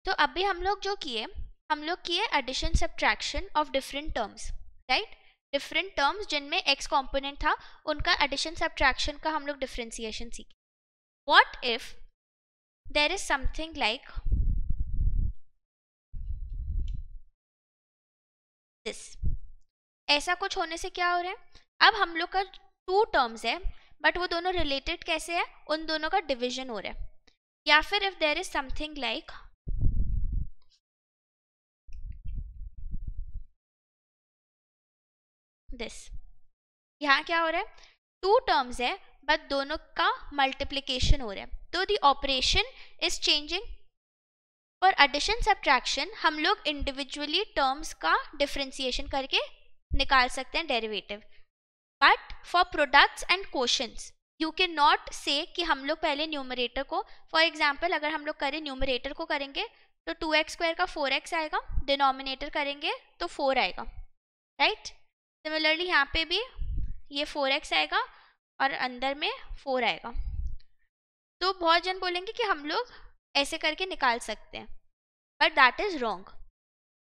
तो अभी हम लोग जो किए, हम लोग किए addition subtraction of different terms right different terms जिनमें एक्स कॉम्पोनेंट था, उनका एडिशन सब्ट्रैक्शन का हम लोग डिफ्रेंसिएशन सीखे। What if there is something like this ऐसा कुछ होने से क्या हो रहा है? अब हम लोग का टू टर्म्स है बट वो दोनों रिलेटेड कैसे है? उन दोनों का डिविजन हो रहा है। या फिर if there is something like this यहाँ क्या हो रहा है? टू टर्म्स है बट दोनों का मल्टीप्लीकेशन हो रहा है। तो दी ऑपरेशन इज़ चेंजिंग और एडिशन सब्ट्रैक्शन हम लोग इंडिविजुअली टर्म्स का डिफ्रेंसिएशन करके निकाल सकते हैं derivative but for products and questions you can not say कि हम लोग पहले न्यूमरेटर को फॉर एग्ज़ाम्पल अगर हम लोग करें न्यूमरेटर को करेंगे तो टू एक्स स्क्वायर का फोर एक्स आएगा डिनोमिनेटर करेंगे तो फोर आएगा राइट right? सिमिलरली यहाँ पे भी ये फोर एक्स आएगा और अंदर में फोर आएगा। तो बहुत जन बोलेंगे कि हम लोग ऐसे करके निकाल सकते हैं। But that is wrong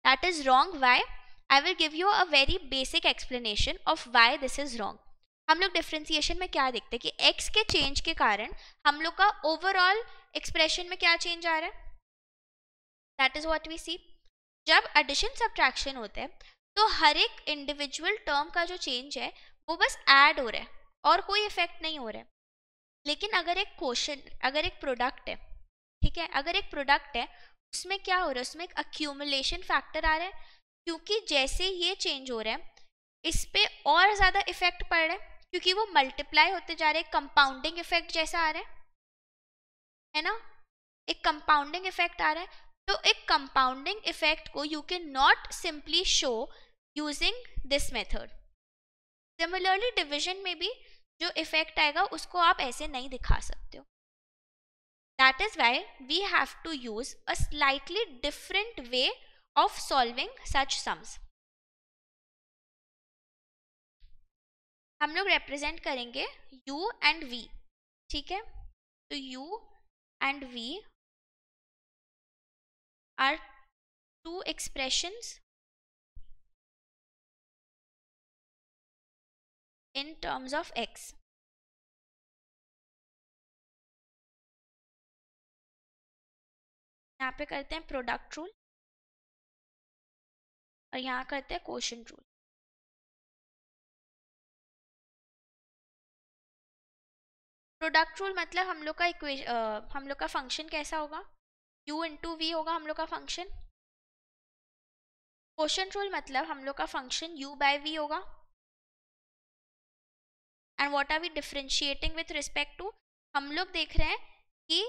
that is wrong why I will give you a very basic explanation of why this is wrong हम लोग डिफ्रेंसिएशन में क्या देखते हैं कि एक्स के चेंज के कारण हम लोग का ओवरऑल एक्सप्रेशन में क्या चेंज आ रहा है? That is what we see जब एडिशन सब्ट्रैक्शन होता है तो हर एक इंडिविजुअल टर्म का जो चेंज है, वो बस ऐड हो रहा है और कोई इफ़ेक्ट नहीं हो रहा है। लेकिन अगर एक क्वेश्चन अगर एक प्रोडक्ट है, ठीक है? अगर एक प्रोडक्ट है, उसमें क्या हो रहा है? उसमें एक अक्यूमुलेशन फैक्टर आ रहा है, क्योंकि जैसे ये चेंज हो रहा है, इस पर और ज़्यादा इफ़ेक्ट पड़ रहा है, क्योंकि वो मल्टीप्लाई होते जा रहे हैं कंपाउंडिंग इफ़ेक्ट जैसा आ रहा है है ना? एक कंपाउंडिंग इफ़ेक्ट आ रहा है तो एक कंपाउंडिंग इफ़ेक्ट को you can not simply show using this method similarly division में भी जो इफ़ेक्ट आएगा, उसको आप ऐसे नहीं दिखा सकते हो। That is why we have to use a slightly different way of solving such sums हम लोग रिप्रेजेंट करेंगे u एंड v ठीक है? तो u and v are two expressions in terms of x. यहाँ पे करते हैं प्रोडक्ट रूल और यहाँ करते हैं क्वेश्चन रूल प्रोडक्ट रूल मतलब हम लोग का इक्वेशन हम लोग का फ़ंक्शन कैसा होगा? u इंटू वी होगा हम लोग का फ़ंक्शन क्वेश्चन रूल मतलब हम लोग का फ़ंक्शन u बाय वी होगा। And what are we differentiating with respect to हम लोग देख रहे हैं कि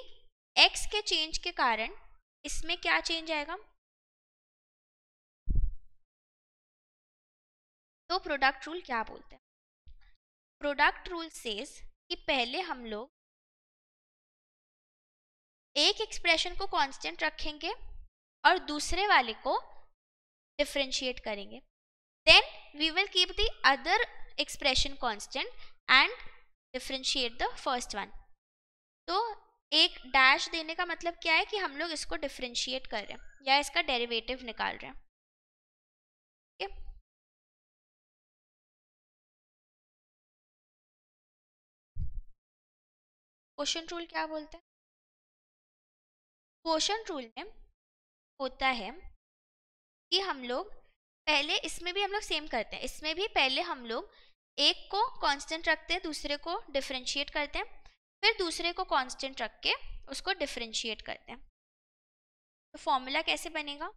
एक्स के चेंज के कारण इसमें क्या चेंज आएगा? तो प्रोडक्ट रूल क्या बोलते हैं? प्रोडक्ट रूल सेज कि पहले हम लोग एक एक्सप्रेशन को कांस्टेंट रखेंगे और दूसरे वाले को डिफ्रेंशिएट करेंगे। Then we will keep the other expression constant and differentiate the first one तो एक डैश देने का मतलब क्या है कि हम लोग इसको डिफ्रेंशिएट कर रहे हैं, या इसका डेरिवेटिव निकाल रहे हैं। क्वेश्चन रूल क्या बोलते हैं? क्वेश्चन रूल में होता है कि हम लोग पहले इसमें भी हम लोग सेम करते हैं। इसमें भी पहले हम लोग एक को कांस्टेंट रखते हैं, दूसरे को डिफ्रेंशिएट करते हैं, फिर दूसरे को कांस्टेंट रख के उसको डिफ्रेंशिएट करते हैं। तो फॉर्मूला कैसे बनेगा?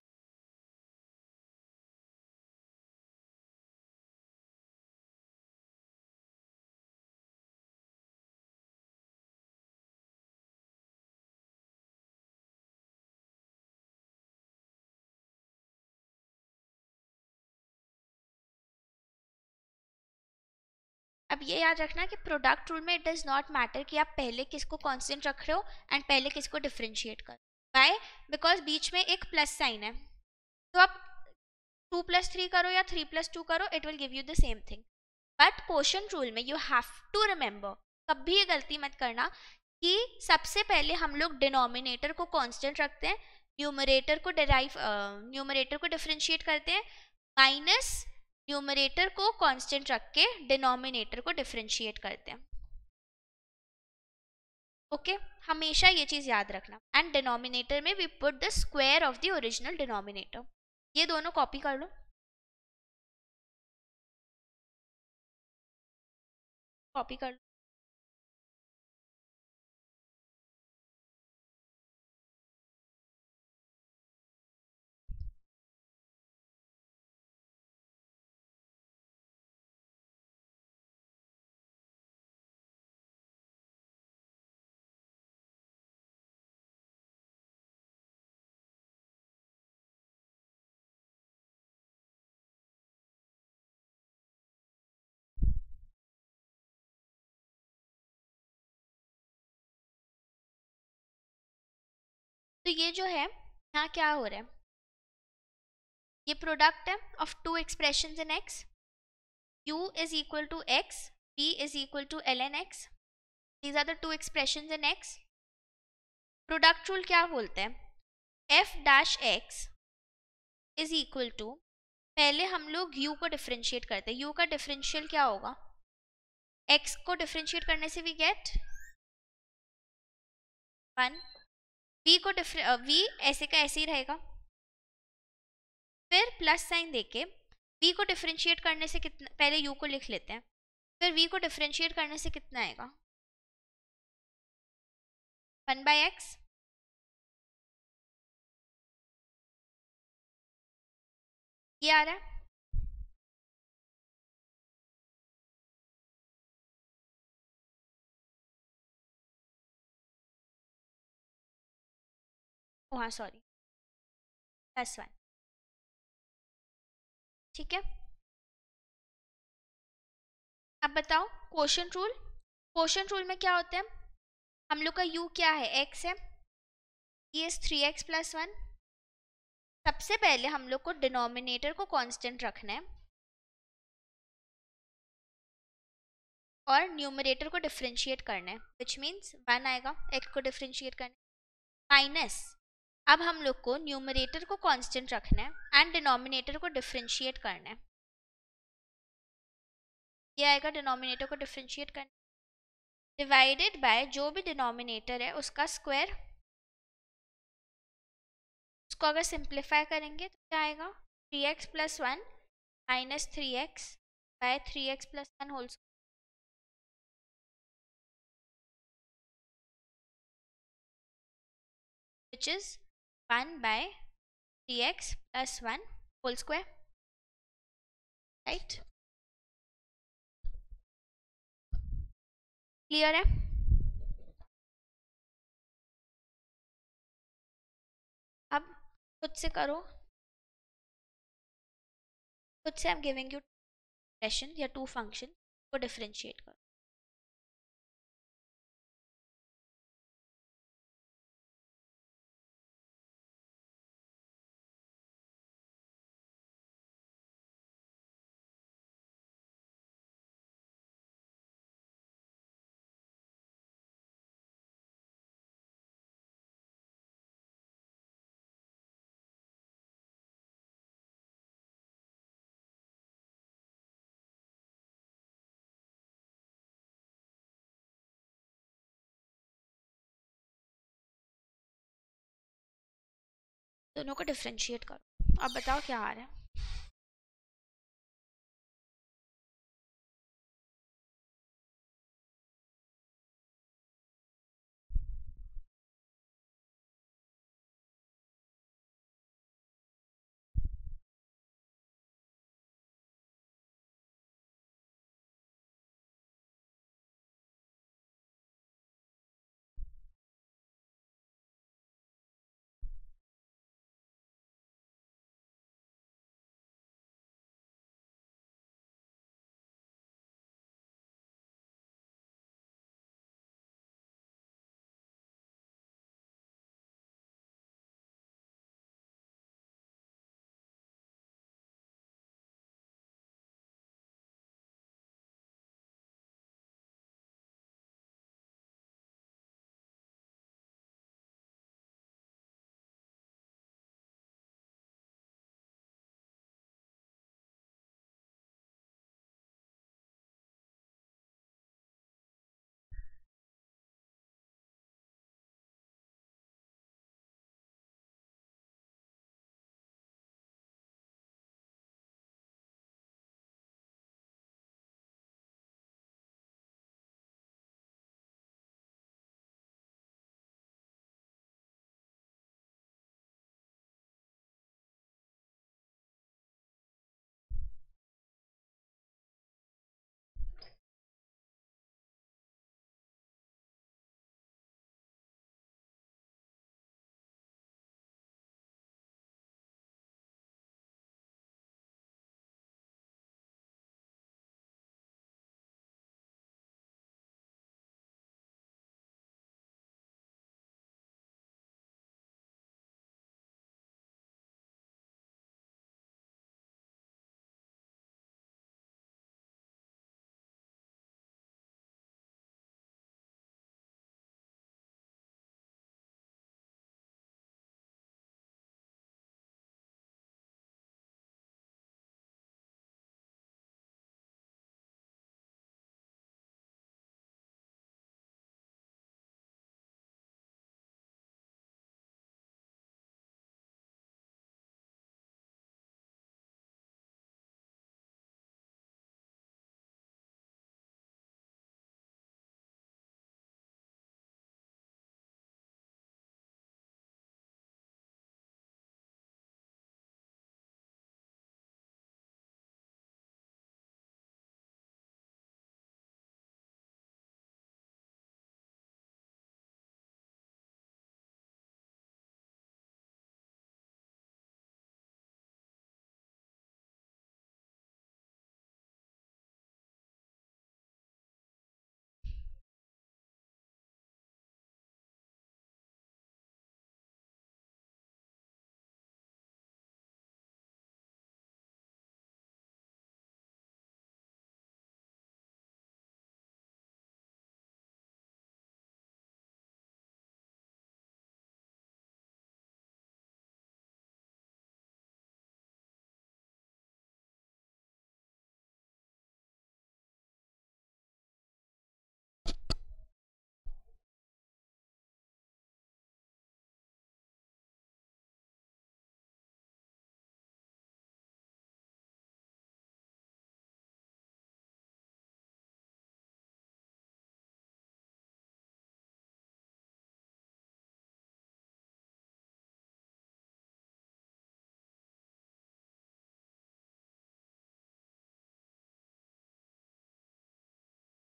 अब ये याद रखना कि प्रोडक्ट रूल में इट डज नॉट मैटर कि आप पहले किसको कांस्टेंट रख रहे हो एंड पहले किसको डिफ्रेंशिएट कर बाय बिकॉज़ बीच में एक प्लस साइन है। तो आप टू प्लस थ्री करो या थ्री प्लस टू करो it will give you the same thing but portion rule में यू हैव टू रिमेंबर कभी ये गलती मत करना कि सबसे पहले हम लोग डिनोमिनेटर को कांस्टेंट रखते हैं न्यूमरेटर को डिराइव न्यूमरेटर uh, को डिफ्रेंशिएट करते हैं माइनस न्यूमरेटर को कांस्टेंट रख के डिनोमिनेटर को डिफ्रेंशिएट करते हैं। Okay okay? हमेशा ये चीज़ याद रखना। एंड डिनोमिनेटर में we put the square of the original denominator ये दोनों कॉपी कर लो। कॉपी कर लो। तो ये जो है यहाँ क्या हो रहा है ये प्रोडक्ट है of two expression in x u is equal to x, v is equal to ln x. These are the two expressions in x. Product rule क्या बोलते हैं f dash x is equal to पहले हम लोग u को डिफ्रेंशिएट करते हैं u का डिफरेंशियल क्या होगा x को डिफ्रेंशिएट करने से वी गेट वन v को v ऐसे का ऐसे ही रहेगा। फिर प्लस साइन देके वी को डिफ्रेंशिएट करने से कितना पहले यू को लिख लेते हैं। फिर वी को डिफ्रेंशिएट करने से कितना आएगा? वन बाय एक्स ये आ रहा है। हाँ सॉरी प्लस वन ठीक है? अब बताओ क्वेश्चन रूल क्वेश्चन रूल में क्या होता है? हम लोग का u क्या है? x है। ये थ्री एक्स प्लस वन सबसे पहले हम लोग को डिनोमिनेटर को कांस्टेंट रखना है। और न्यूमरेटर को डिफ्रेंशिएट करना है विच मीन्स वन आएगा एक्स को डिफ्रेंशिएट करना माइनस अब हम लोग को न्यूमरेटर को कांस्टेंट रखना है एंड डिनोमिनेटर को डिफ्रेंशिएट करना है। ये आएगा डिनोमिनेटर को डिफ्रेंशिएट करना डिवाइडेड बाय जो भी डिनोमिनेटर है, उसका स्क्वायर उसको अगर सिंप्लीफाई करेंगे तो क्या आएगा? Three x plus one minus three x by three x plus one whole which is 1 by 3x plus 1 whole square, right? Clear है अब खुद से करो। खुद से आई एम गिविंग यू या टू फ़ंक्शन को डिफरेंशिएट करो। दोनों को डिफ्रेंशिएट करो। अब बताओ क्या आ रहा है?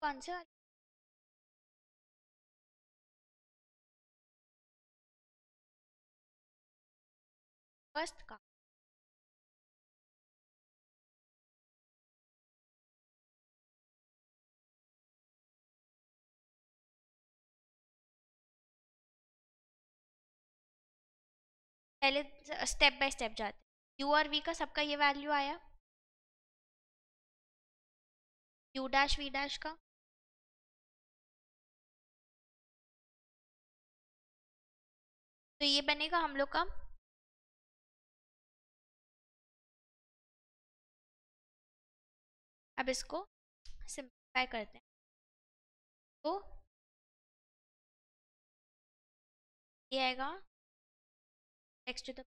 वाले फ़र्स्ट का पहले स्टेप बाय स्टेप जाते यू और वी का सबका ये वैल्यू आया? यू डैश वी डैश का? तो ये बनेगा हम लोग का अब इसको सिंप्लीफाई करते हैं। तो ये आएगा next to the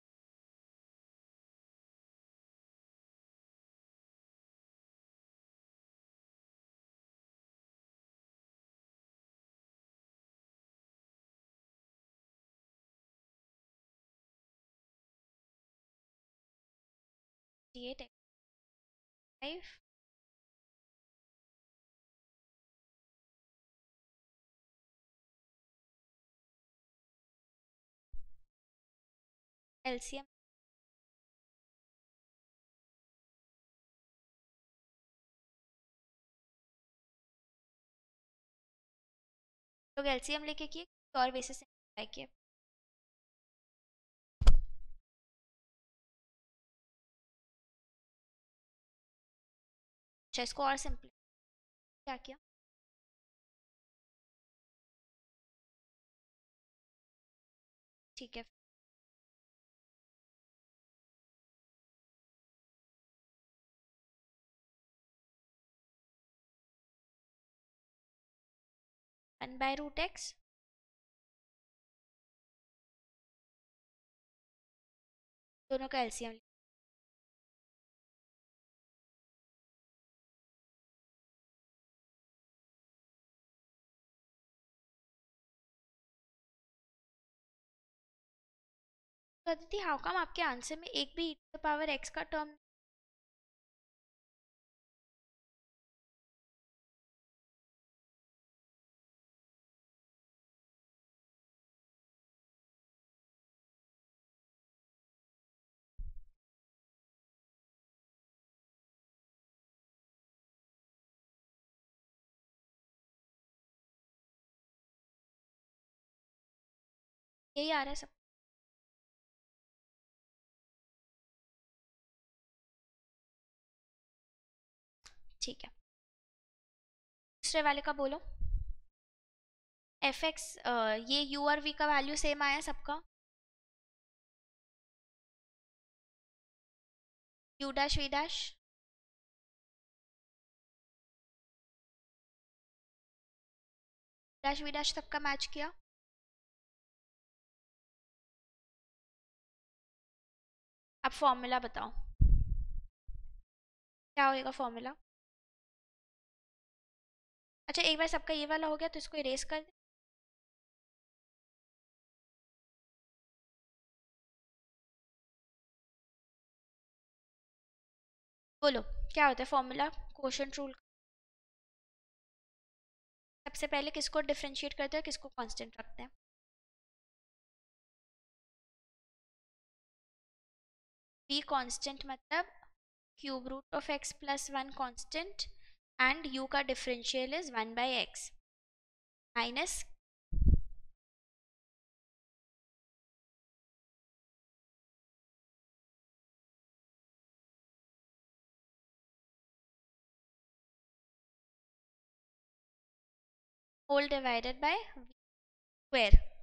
eight five LCM लोग एलसीएम लेके किए और बेसिस किए अच्छा इसको और सिंपल क्या। किया ठीक है। वन बाय रूट एक्स दोनों का एलसीएम अदिति हाउ कम आपके आंसर में एक भी e to the power x का टर्म यही आ रहा है सब। ठीक है। दूसरे वाले का बोलो। एफ़ एक्स ये यू और वी का वैल्यू सेम आया सबका? U dash v dash dash v dash सबका मैच किया। अब फॉर्मूला बताओ। क्या होएगा फॉर्मूला अच्छा एक बार सबका ये वाला हो गया तो इसको इरेज कर दे। बोलो, क्या होता है फॉर्मूला क्वेश्चन रूल सबसे पहले किसको डिफ्रेंशिएट करते हैं किसको कांस्टेंट रखते हैं? बी कांस्टेंट मतलब cube root of x plus one constant and u का differential is 1 by x minus whole divided by v square.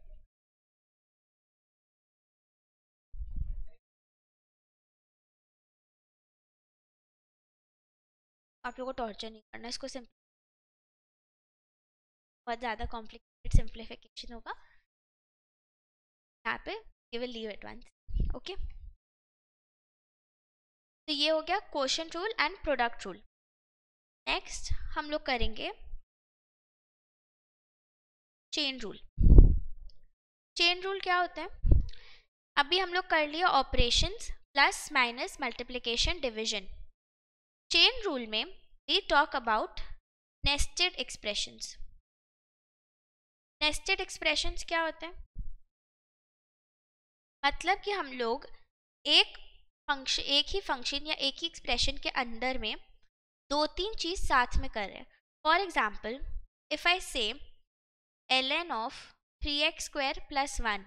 आप लोगों को टॉर्चर नहीं करना, इसको सिंपल बहुत ज़्यादा कॉम्प्लिकेटेड सिंप्लीफिकेशन होगा। यहाँ पे you will leave at once okay तो ये हो गया question rule and product rule next हम लोग करेंगे चेन रूल चेन रूल क्या होता है? अभी हम लोग कर लिए operations plus minus multiplication division chain rule में we talk about nested expressions nested expressions क्या होते हैं? मतलब कि हम लोग एक फ़ंक्शन एक ही फ़ंक्शन या एक ही एक्सप्रेशन के अंदर में दो तीन चीज़ साथ में कर रहे हैं। For example if I say l n of three x square plus one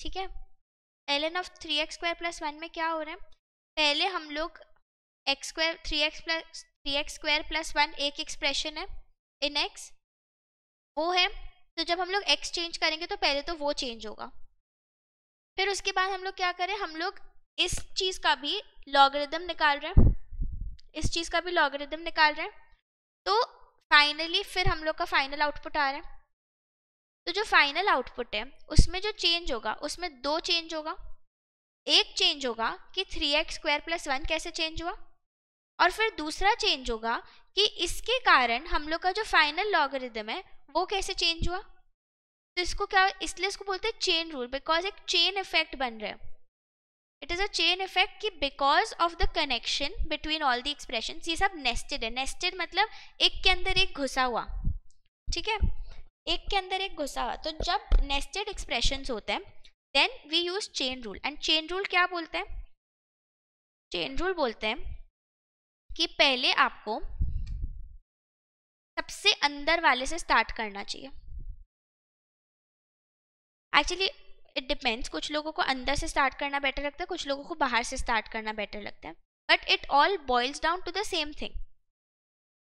ठीक है? L n of three x square plus one में क्या हो रहा है? पहले हम लोग x square three x plus three x square plus one एक एक्सप्रेशन है इन एक्स वो है तो जब हम लोग एक्स चेंज करेंगे तो पहले तो वो चेंज होगा। फिर उसके बाद हम लोग क्या करें, हम लोग इस चीज़ का भी लॉगरिदम निकाल रहे हैं। इस चीज़ का भी लॉगरिदम निकाल रहे हैं। तो फाइनली फिर हम लोग का फाइनल आउटपुट आ रहा है। तो जो फाइनल आउटपुट है, उसमें जो चेंज होगा, उसमें दो चेंज होगा। एक चेंज होगा कि three x square plus one कैसे चेंज हुआ? और फिर दूसरा चेंज होगा कि इसके कारण हम लोग का जो फाइनल लॉगरिदम है, वो कैसे चेंज हुआ? तो इसको क्या, इसलिए इसको बोलते हैं चेन रूल बिकॉज़ एक चेन इफ़ेक्ट बन रहा है। It is a chain effect कि because of the connection between all the expression ये सब नेस्टेड है। नेस्टेड मतलब एक के अंदर एक घुसा हुआ। ठीक है? एक के अंदर एक घुसा हुआ। तो जब नेस्टेड एक्सप्रेशन होते हैं then we use chain rule and chain rule क्या बोलते हैं? चेन रूल बोलते हैं कि पहले आपको सबसे अंदर वाले से स्टार्ट करना चाहिए। एक्चुअली इट डिपेंड्स कुछ लोगों को अंदर से स्टार्ट करना बेटर लगता है कुछ लोगों को बाहर से स्टार्ट करना बेटर लगता है। But it all boils down to the same thing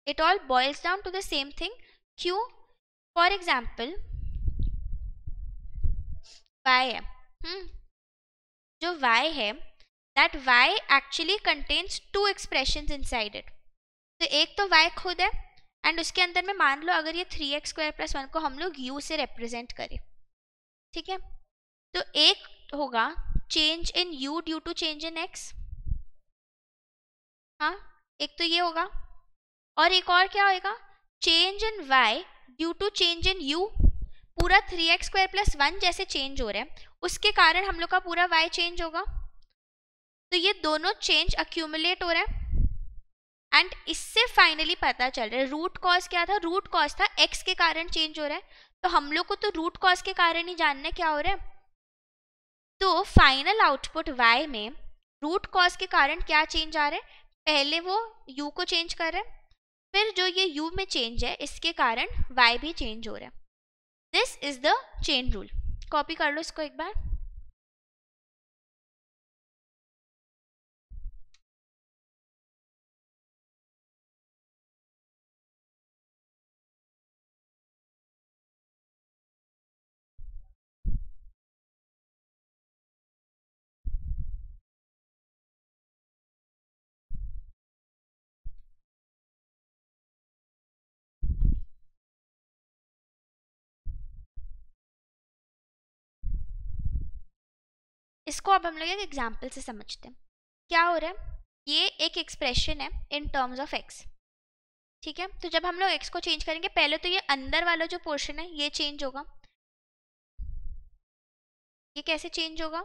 it all boils down to the same thing क्यों? फॉर एग्ज़ाम्पल वाई है। hmm, जो वाई है that y actually contains two expression inside it तो एक तो वाई खुद है एंड उसके अंदर में मान लो अगर ये three x square plus one को हम लोग यू से रिप्रेजेंट करें, ठीक है? तो एक होगा change in u due to change in x हाँ? एक तो ये होगा, और एक और क्या होगा change in y due to change in u पूरा three x square plus one जैसे चेंज हो रहा है, उसके कारण हम लोग का पूरा वाई चेंज होगा। तो ये दोनों चेंज अक्यूमुलेट हो रहा है। एंड इससे फाइनली पता चल रहा है रूट कॉज क्या था? रूट कॉज था एक्स के कारण चेंज हो रहा है। तो हम लोग को तो रूट कॉज के कारण ही जानना क्या हो रहा है। तो फाइनल आउटपुट वाई में रूट कॉज के कारण क्या चेंज आ रहा है? पहले वो यू को चेंज कर रहे हैं, फिर जो ये यू में चेंज है, इसके कारण वाई भी चेंज हो रहा है। This is the chain rule copy कर लो इसको एक बार। इसको अब हम लोग एक एग्ज़ाम्पल से समझते हैं। क्या हो रहा है? ये एक एक्सप्रेशन है इन टर्म्स ऑफ़ एक्स ठीक है? तो जब हम लोग एक्स को चेंज करेंगे, पहले तो ये अंदर वाला जो पोर्शन है, ये चेंज होगा। ये कैसे चेंज होगा?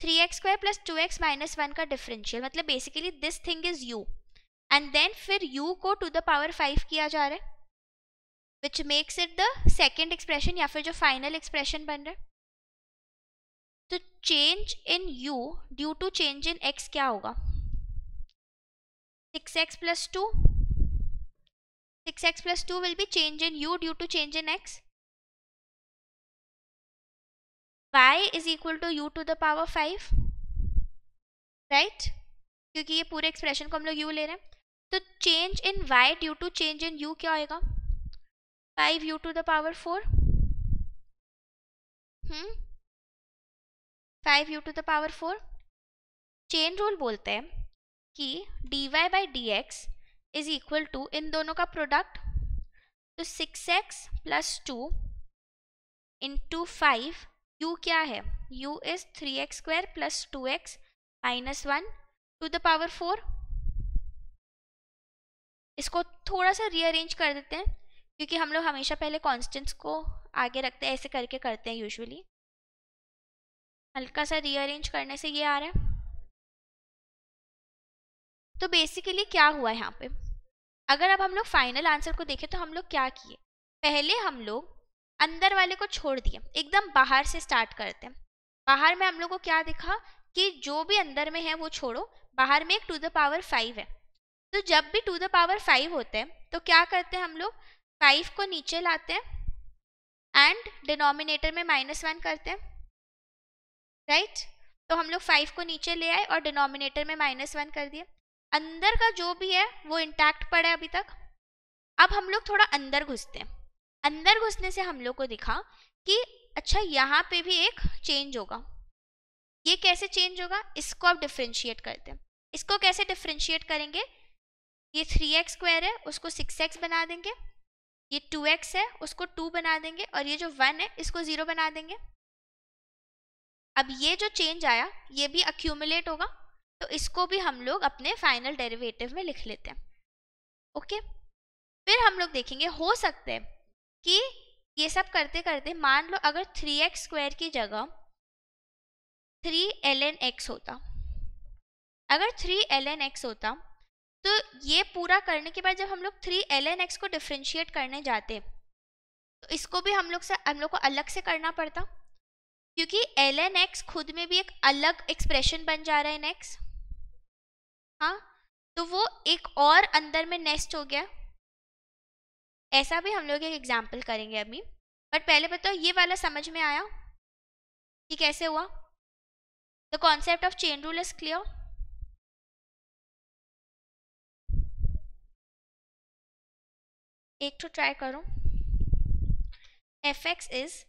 Three x square plus two x minus one का डिफरेंशियल मतलब basically this thing is u and then फिर u को टू द पावर फाइव किया जा रहा है। Which makes it the second expression या फिर जो फाइनल एक्सप्रेशन बन रहा है। तो change in u due to change in x क्या होगा? Six x plus two six x plus two will be change in u due to change in x. y is equal to u to the power five right क्योंकि ये पूरे एक्सप्रेशन को हम लोग u ले रहे हैं। तो change in y due to change in u क्या होएगा? Five u to the power four hmm five u to the power four chain rule बोलते हैं कि d y by d x is equal to इन दोनों का प्रोडक्ट तो six x plus two into five u क्या है? U is three x square plus two x minus one to the power four इसको थोड़ा सा रीअरेंज कर देते हैं, क्योंकि हम लोग हमेशा पहले कॉन्स्टेंट्स को आगे रखते हैं, ऐसे करके करते हैं यूजुअली हल्का सा रीअरेंज करने से ये आ रहा है। तो बेसिकली क्या हुआ यहाँ पे? अगर अब हम लोग फाइनल आंसर को देखें तो हम लोग क्या किए? पहले हम लोग अंदर वाले को छोड़ दिए एकदम बाहर से स्टार्ट करते हैं। बाहर में हम लोग को क्या दिखा कि जो भी अंदर में है वो छोड़ो, बाहर में एक टू द पावर फाइव है। तो जब भी टू द पावर फाइव होते हैं तो क्या करते हैं हम लोग? फाइव को नीचे लाते हैं एंड डिनोमिनेटर में माइनस वन करते हैं। राइट? तो हम लोग फाइव को नीचे ले आए और डिनोमिनेटर में माइनस वन कर दिए अंदर का जो भी है, वो इंटैक्ट पड़ा है अभी तक। अब हम लोग थोड़ा अंदर घुसते हैं। अंदर घुसने से हम लोग को दिखा कि अच्छा यहाँ पे भी एक चेंज होगा। ये कैसे चेंज होगा? इसको आप डिफ्रेंशिएट करते हैं। इसको कैसे डिफ्रेंशिएट करेंगे? ये थ्री एक्स स्क्वायर है, उसको सिक्स एक्स बना देंगे। ये टू एक्स है, उसको टू बना देंगे और ये जो वन है, इसको ज़ीरो बना देंगे। अब ये जो चेंज आया, ये भी अक्यूमुलेट होगा तो इसको भी हम लोग अपने फाइनल डेरिवेटिव में लिख लेते हैं। ओके फिर हम लोग देखेंगे, हो सकते हैं कि ये सब करते करते, मान लो अगर थ्री एक्स स्क्वायर की जगह थ्री एल एन एक्स होता, अगर थ्री एल एन एक्स होता तो ये पूरा करने के बाद जब हम लोग थ्री एल एन एक्स को डिफ्रेंशिएट करने जाते तो इसको भी हम लोग से, हम लोग को अलग से करना पड़ता। क्योंकि एल एन एक्स खुद में भी एक अलग एक्सप्रेशन बन जा रहा है नेक्स हाँ तो वो एक और अंदर में नेस्ट हो गया। ऐसा भी हम लोग एक एग्ज़ाम्पल करेंगे अभी। बट पहले बताओ, ये वाला समझ में आया कि कैसे हुआ? The concept of chain rule is clear एक तो ट्राई करो। F x is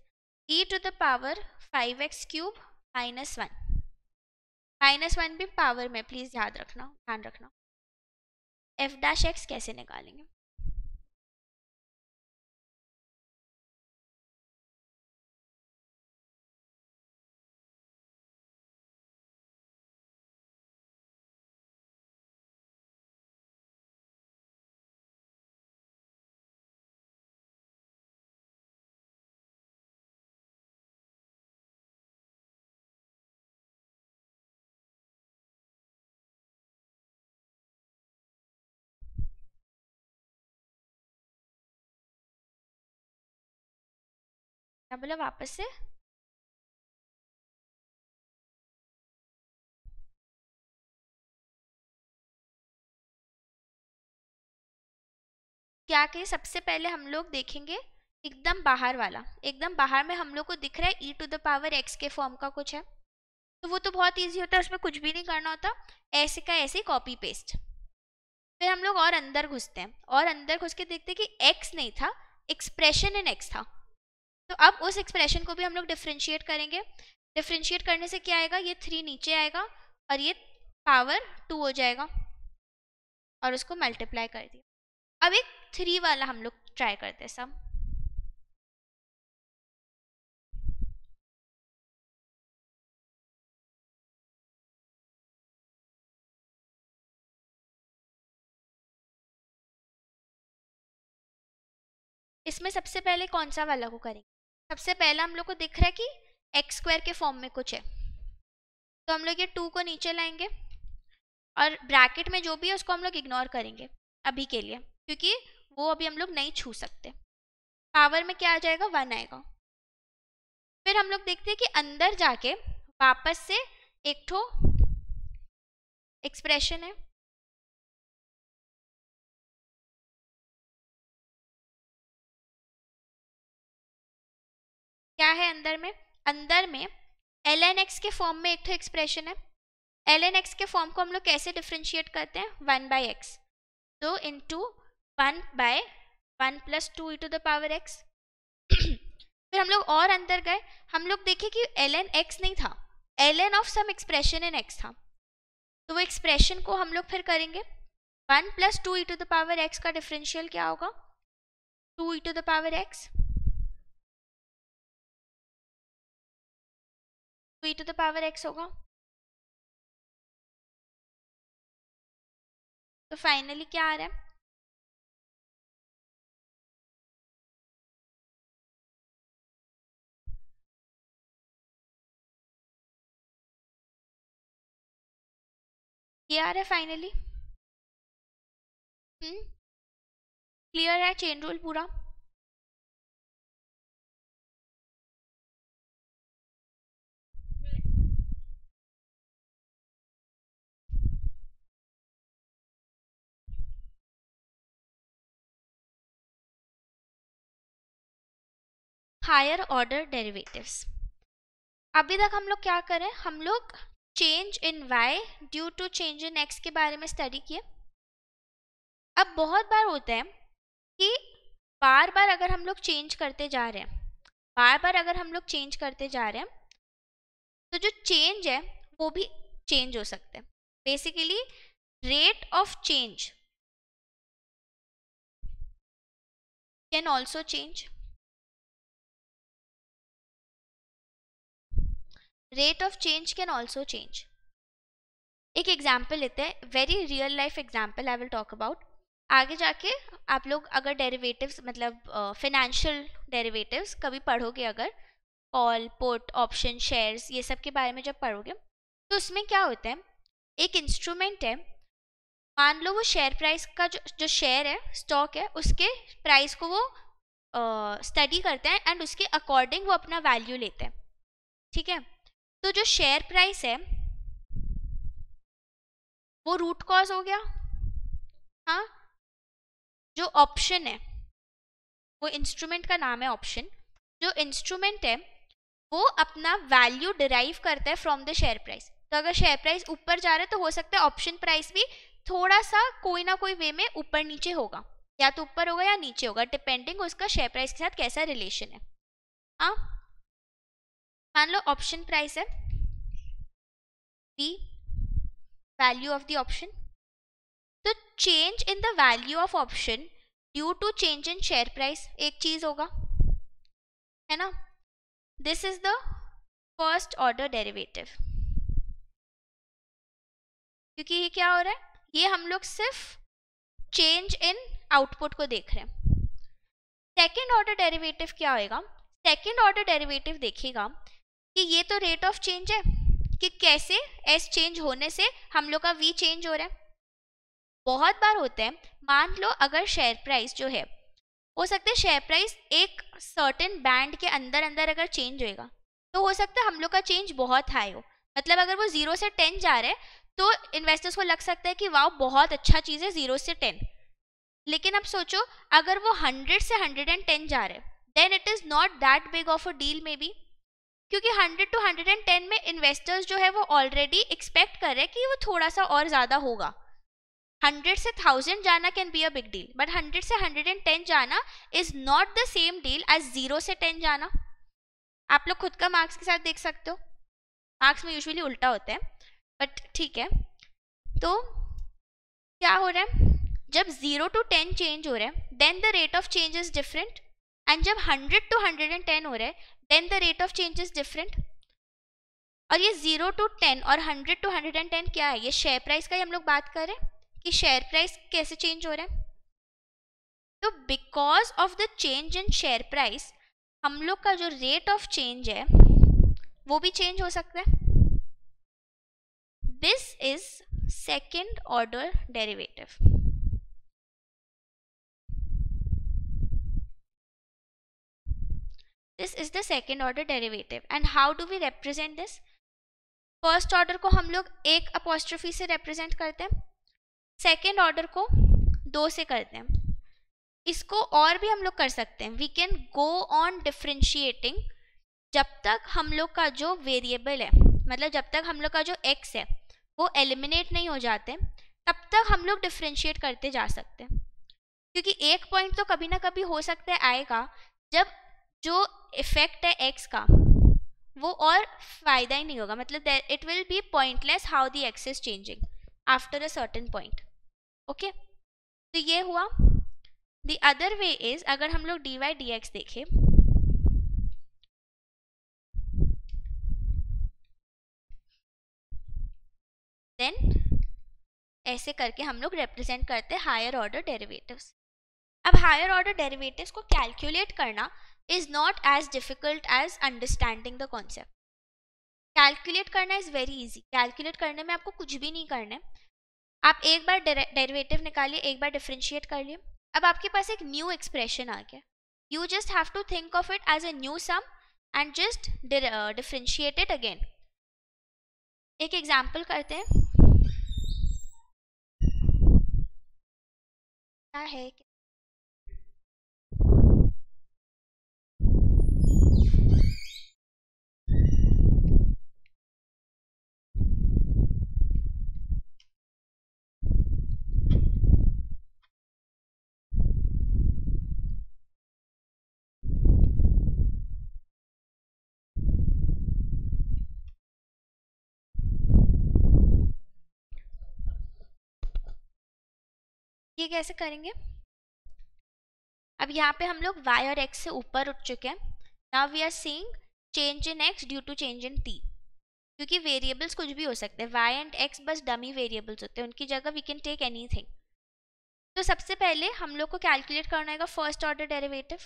e to the power five x cube minus one minus one भी पावर में प्लीज़ याद रखना, ध्यान रखना। एफ़ डैश एक्स कैसे निकालेंगे? क्या बोला वापस से? क्या कि सबसे पहले हम लोग देखेंगे एकदम बाहर वाला। एकदम बाहर में हम लोग को दिख रहा है e to the power x के फॉर्म का कुछ है। तो वो तो बहुत इजी होता है, उसमें कुछ भी नहीं करना होता। ऐसे का ऐसे कॉपी पेस्ट फिर हम लोग और अंदर घुसते हैं। और अंदर घुस के देखते हैं कि एक्स नहीं था एक्सप्रेशन इन एक्स था। तो अब उस एक्सप्रेशन को भी हम लोग डिफ्रेंशिएट करेंगे। डिफ्रेंशिएट करने से क्या आएगा? ये थ्री नीचे आएगा और ये पावर टू हो जाएगा। और उसको मल्टीप्लाई कर दिया। अब एक थ्री वाला हम लोग ट्राई करते हैं सब इसमें सबसे पहले कौन सा वाला को करेंगे? सबसे पहला हम लोग को दिख रहा है कि एक्स स्क्वायर के फॉर्म में कुछ है। तो हम लोग ये टू को नीचे लाएँगे और ब्रैकेट में जो भी है उसको हम लोग इग्नोर करेंगे अभी के लिए, क्योंकि वो अभी हम लोग नहीं छू सकते। पावर में क्या आ जाएगा? वन आएगा। फिर हम लोग देखते हैं कि अंदर जाके वापस से एक ठो एक्सप्रेशन है। क्या है अंदर में? अंदर में एल एन एक्स के फॉर्म में एक तो एक्सप्रेशन है। एल एन एक्स के फॉर्म को हम लोग कैसे डिफ्रेंशिएट करते हैं? वन बाई एक्स तो into one by one plus two e to the power x फिर हम लोग और अंदर गए। हम लोग देखे कि एल एन एक्स नहीं था। L n of some expression in x था। तो वो एक्सप्रेशन को हम लोग फिर करेंगे। One plus two e to the power x का डिफरेंशियल क्या होगा? Two e to the power x e to the power x होगा। तो फाइनली क्या आ रहा है? ये आ रहा है फाइनली हम्म। क्लियर है चेन रूल पूरा। हायर ऑर्डर डेरिवेटिव्स अभी तक हम लोग क्या करें? हम लोग change in y due to change in x के बारे में स्टडी किए। अब बहुत बार होता है कि बार बार अगर हम लोग चेंज करते जा रहे हैं, बार बार अगर हम लोग चेंज करते जा रहे हैं तो जो चेंज है, वो भी चेंज हो सकते हैं। Basically rate of change can also change rate of change can also change एक एग्ज़ाम्पल लेते हैं very real life example I will talk about आगे जाके आप लोग अगर डेरिवेटिव्स मतलब फिनेंशियल डेरिवेटिव्स कभी पढ़ोगे अगर कॉल पुट ऑप्शन शेयर्स ये सब के बारे में जब पढ़ोगे तो उसमें क्या होता है? एक इंस्ट्रूमेंट है, मान लो वो शेयर प्राइस का जो जो शेयर है स्टॉक है, उसके प्राइस को वो स्टडी करते हैं एंड उसके अकॉर्डिंग वो अपना वैल्यू लेते हैं। ठीक है? तो जो शेयर प्राइस है, वो रूट कॉज हो गया। हाँ? जो ऑप्शन है, वो इंस्ट्रूमेंट का नाम है ऑप्शन जो इंस्ट्रूमेंट है, वो अपना वैल्यू डिराइव करता है फ्रॉम द शेयर प्राइस तो अगर शेयर प्राइस ऊपर जा रहा है तो हो सकता है ऑप्शन प्राइस भी थोड़ा सा कोई ना कोई वे में ऊपर नीचे होगा। या तो ऊपर होगा या नीचे होगा डिपेंडिंग उसका शेयर प्राइस के साथ कैसा रिलेशन है। हाँ? मान लो ऑप्शन प्राइस है। B value of the option तो change in the value of option due to change in share price एक चीज़ होगा। है ना? This is the first order derivative क्योंकि ये क्या हो रहा है? ये हम लोग सिर्फ़ चेंज इन आउटपुट को देख रहे हैं। सेकेंड ऑर्डर डेरिवेटिव क्या होएगा? सेकेंड ऑर्डर डेरिवेटिव देखेगा कि ये तो रेट ऑफ़ चेंज है, कि कैसे एस चेंज होने से हम लोग का वी चेंज हो रहा है। बहुत बार होता है, मान लो अगर शेयर प्राइस जो है, हो सकता है शेयर प्राइस एक सर्टेन बैंड के अंदर अंदर अगर चेंज होएगा तो हो सकता है हम लोग का चेंज बहुत हाई हो। मतलब अगर वो ज़ीरो से टेन जा रहा है तो इन्वेस्टर्स को लग सकता है कि वाह बहुत अच्छा चीज़ है ज़ीरो से टेन लेकिन अब सोचो, अगर वो हंड्रेड से हंड्रेड एंड टेन जा रहे then it is not that big of a deal may be क्योंकि 100 टू 110 में इन्वेस्टर्स जो है वो ऑलरेडी एक्सपेक्ट कर रहे हैं कि वो थोड़ा सा और ज़्यादा होगा। 100 से 1000 जाना can be a big deal but 100 से 110 जाना is not the same deal as zero से 10 जाना। आप लोग खुद का मार्क्स के साथ देख सकते हो। मार्क्स में यूजुअली उल्टा होता है बट ठीक है। तो क्या हो रहा है? जब ज़ीरो टू टेन चेंज हो रहा है then the rate of change is different and जब hundred to hundred and ten हो रहा है then the rate of change is different और ये ज़ीरो टू टेन और hundred to hundred and ten क्या है? ये शेयर प्राइस का ही हम लोग बात करें कि शेयर प्राइस कैसे चेंज हो रहा है। तो because of the change in share price हम लोग का जो रेट ऑफ़ चेंज है, वो भी चेंज हो सकता है। This is second order derivative this is the second order derivative and how do we represent this first order को हम लोग एक अपोस्ट्रोफी से रिप्रेजेंट करते हैं। सेकेंड ऑर्डर को दो से करते हैं। इसको और भी हम लोग कर सकते हैं। We can go on differentiating जब तक हम लोग का जो वेरिएबल है मतलब जब तक हम लोग का जो एक्स है, वो एलिमिनेट नहीं हो जाते, तब तक हम लोग डिफ्रेंशिएट करते जा सकते हैं। क्योंकि एक पॉइंट तो कभी ना कभी हो सकता है आएगा। जब जो इफ़ेक्ट है एक्स का, वो और फ़ायदा ही नहीं होगा। मतलब it will be pointless how the x is changing after a certain point okay तो ये हुआ। द अदर वे इज़ अगर हम लोग डी वाई डी एक्स देखें देन ऐसे करके हम लोग रिप्रेजेंट करते हैं हायर ऑर्डर डेरिवेटिव्स अब हायर ऑर्डर डेरिवेटिव्स को कैलकुलेट करना is not as difficult as understanding the concept calculate करना इज़ वेरी इजी कैलकुलेट करने में आपको कुछ भी नहीं करना है। आप एक बार डेरिवेटिव निकालिए, एक बार डिफ्रेंशिएट कर लिए। अब आपके पास एक न्यू एक्सप्रेशन आ गया। You just have to think of it as a new sum and just differentiate it again एक एग्ज़ाम्पल करते हैं। क्या है? कैसे करेंगे? अब यहाँ पे हम लोग y और x से ऊपर उठ चुके हैं। Now we are seeing change in x due to change in t क्योंकि वेरिएबल्स कुछ भी हो सकते हैं। y एंड x बस डमी वेरिएबल्स होते हैं। उनकी जगह वी कैन टेक एनीथिंग तो सबसे पहले हम लोग को कैलकुलेट करना है first order derivative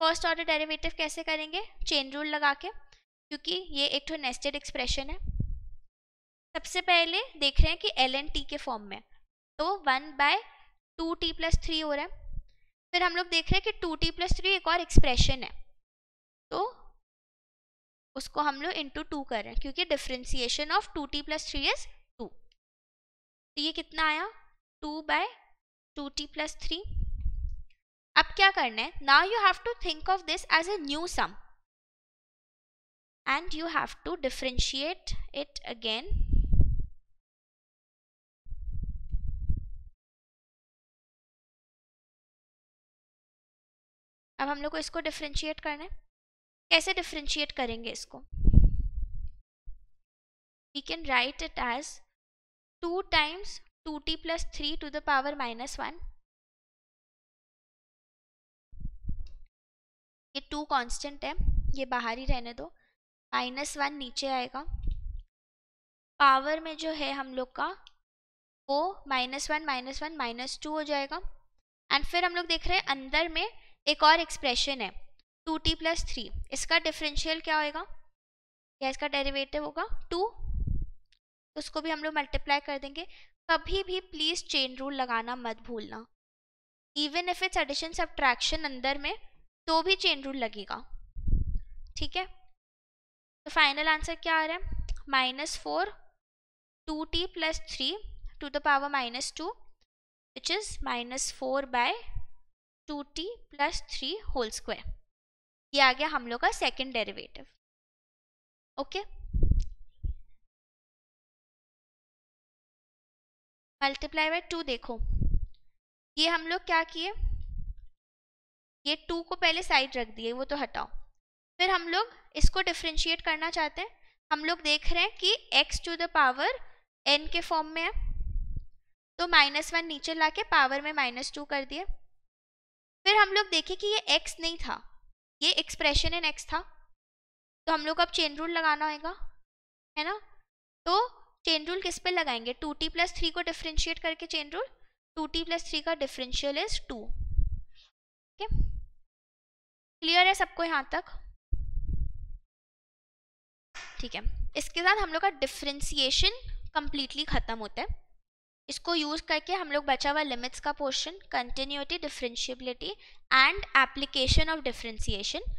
first order derivative कैसे करेंगे? चेन रूल लगा के। क्योंकि ये एक तो नेस्टेड एक्सप्रेशन है। सबसे पहले देख रहे हैं कि एल एन टी के फॉर्म में। तो one by two t plus three हो रहा है। फिर हम लोग देख रहे हैं कि टू टी प्लस थ्री एक और एक्सप्रेशन है। तो उसको हम लोग इंटू टू कर रहे हैं, क्योंकि differentiation of two t plus three is two तो ये कितना आया? Two by two t plus three. अब क्या करना है? Now you have to think of this as a new sum and you have to differentiate it again अब हम लोग को इसको डिफ्रेंशिएट करना है। कैसे डिफ्रेंशिएट करेंगे इसको? We can write it as two times two t plus three to the power minus one ये टू कांस्टेंट है, ये बाहर ही रहने दो। माइनस वन नीचे आएगा। पावर में जो है हम लोग का, वो minus one minus one minus two हो जाएगा। एंड फिर हम लोग देख रहे हैं, अंदर में एक और एक्सप्रेशन है टू टी प्लस थ्री इसका डिफरेंशियल क्या होएगा? या इसका डेरिवेटिव होगा? टू तो उसको भी हम लोग मल्टीप्लाई कर देंगे। कभी भी प्लीज़ चेन रूल लगाना मत भूलना। Even if it's addition subtraction अंदर में तो भी चेन रूल लगेगा। ठीक है? तो फाइनल आंसर क्या आ रहा है? Minus four two t plus three to the power minus two which is minus four by two t plus three whole square. ये आ गया हम लोग का second derivative okay? Multiply by two देखो। ये हम लोग क्या किए? ये टू को पहले साइड रख दिए, वो तो हटाओ। फिर हम लोग इसको डिफ्रेंशिएट करना चाहते हैं। हम लोग देख रहे हैं कि x to the power n के फॉर्म में है। तो माइनस वन नीचे लाके पावर में माइनस टू कर दिए। फिर हम लोग देखें कि ये x नहीं था। ये एक्सप्रेशन इन x था। तो हम लोग अब चेन रूल लगाना होगा है ना? तो चेन रूल किस पे लगाएँगे? टू टी प्लस थ्री को डिफ्रेंशिएट करके chain rule two t plus three का differential is two okay clear है सबको यहाँ तक? ठीक है। इसके साथ हम लोग का डिफ्रेंसिएशन कंप्लीटली खत्म होता है। इसको यूज़ करके हम लोग बचा हुआ लिमिट्स का portion continuity differentiability and application of differentiation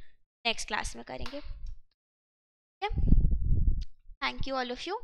next class में करेंगे। Thank you all of you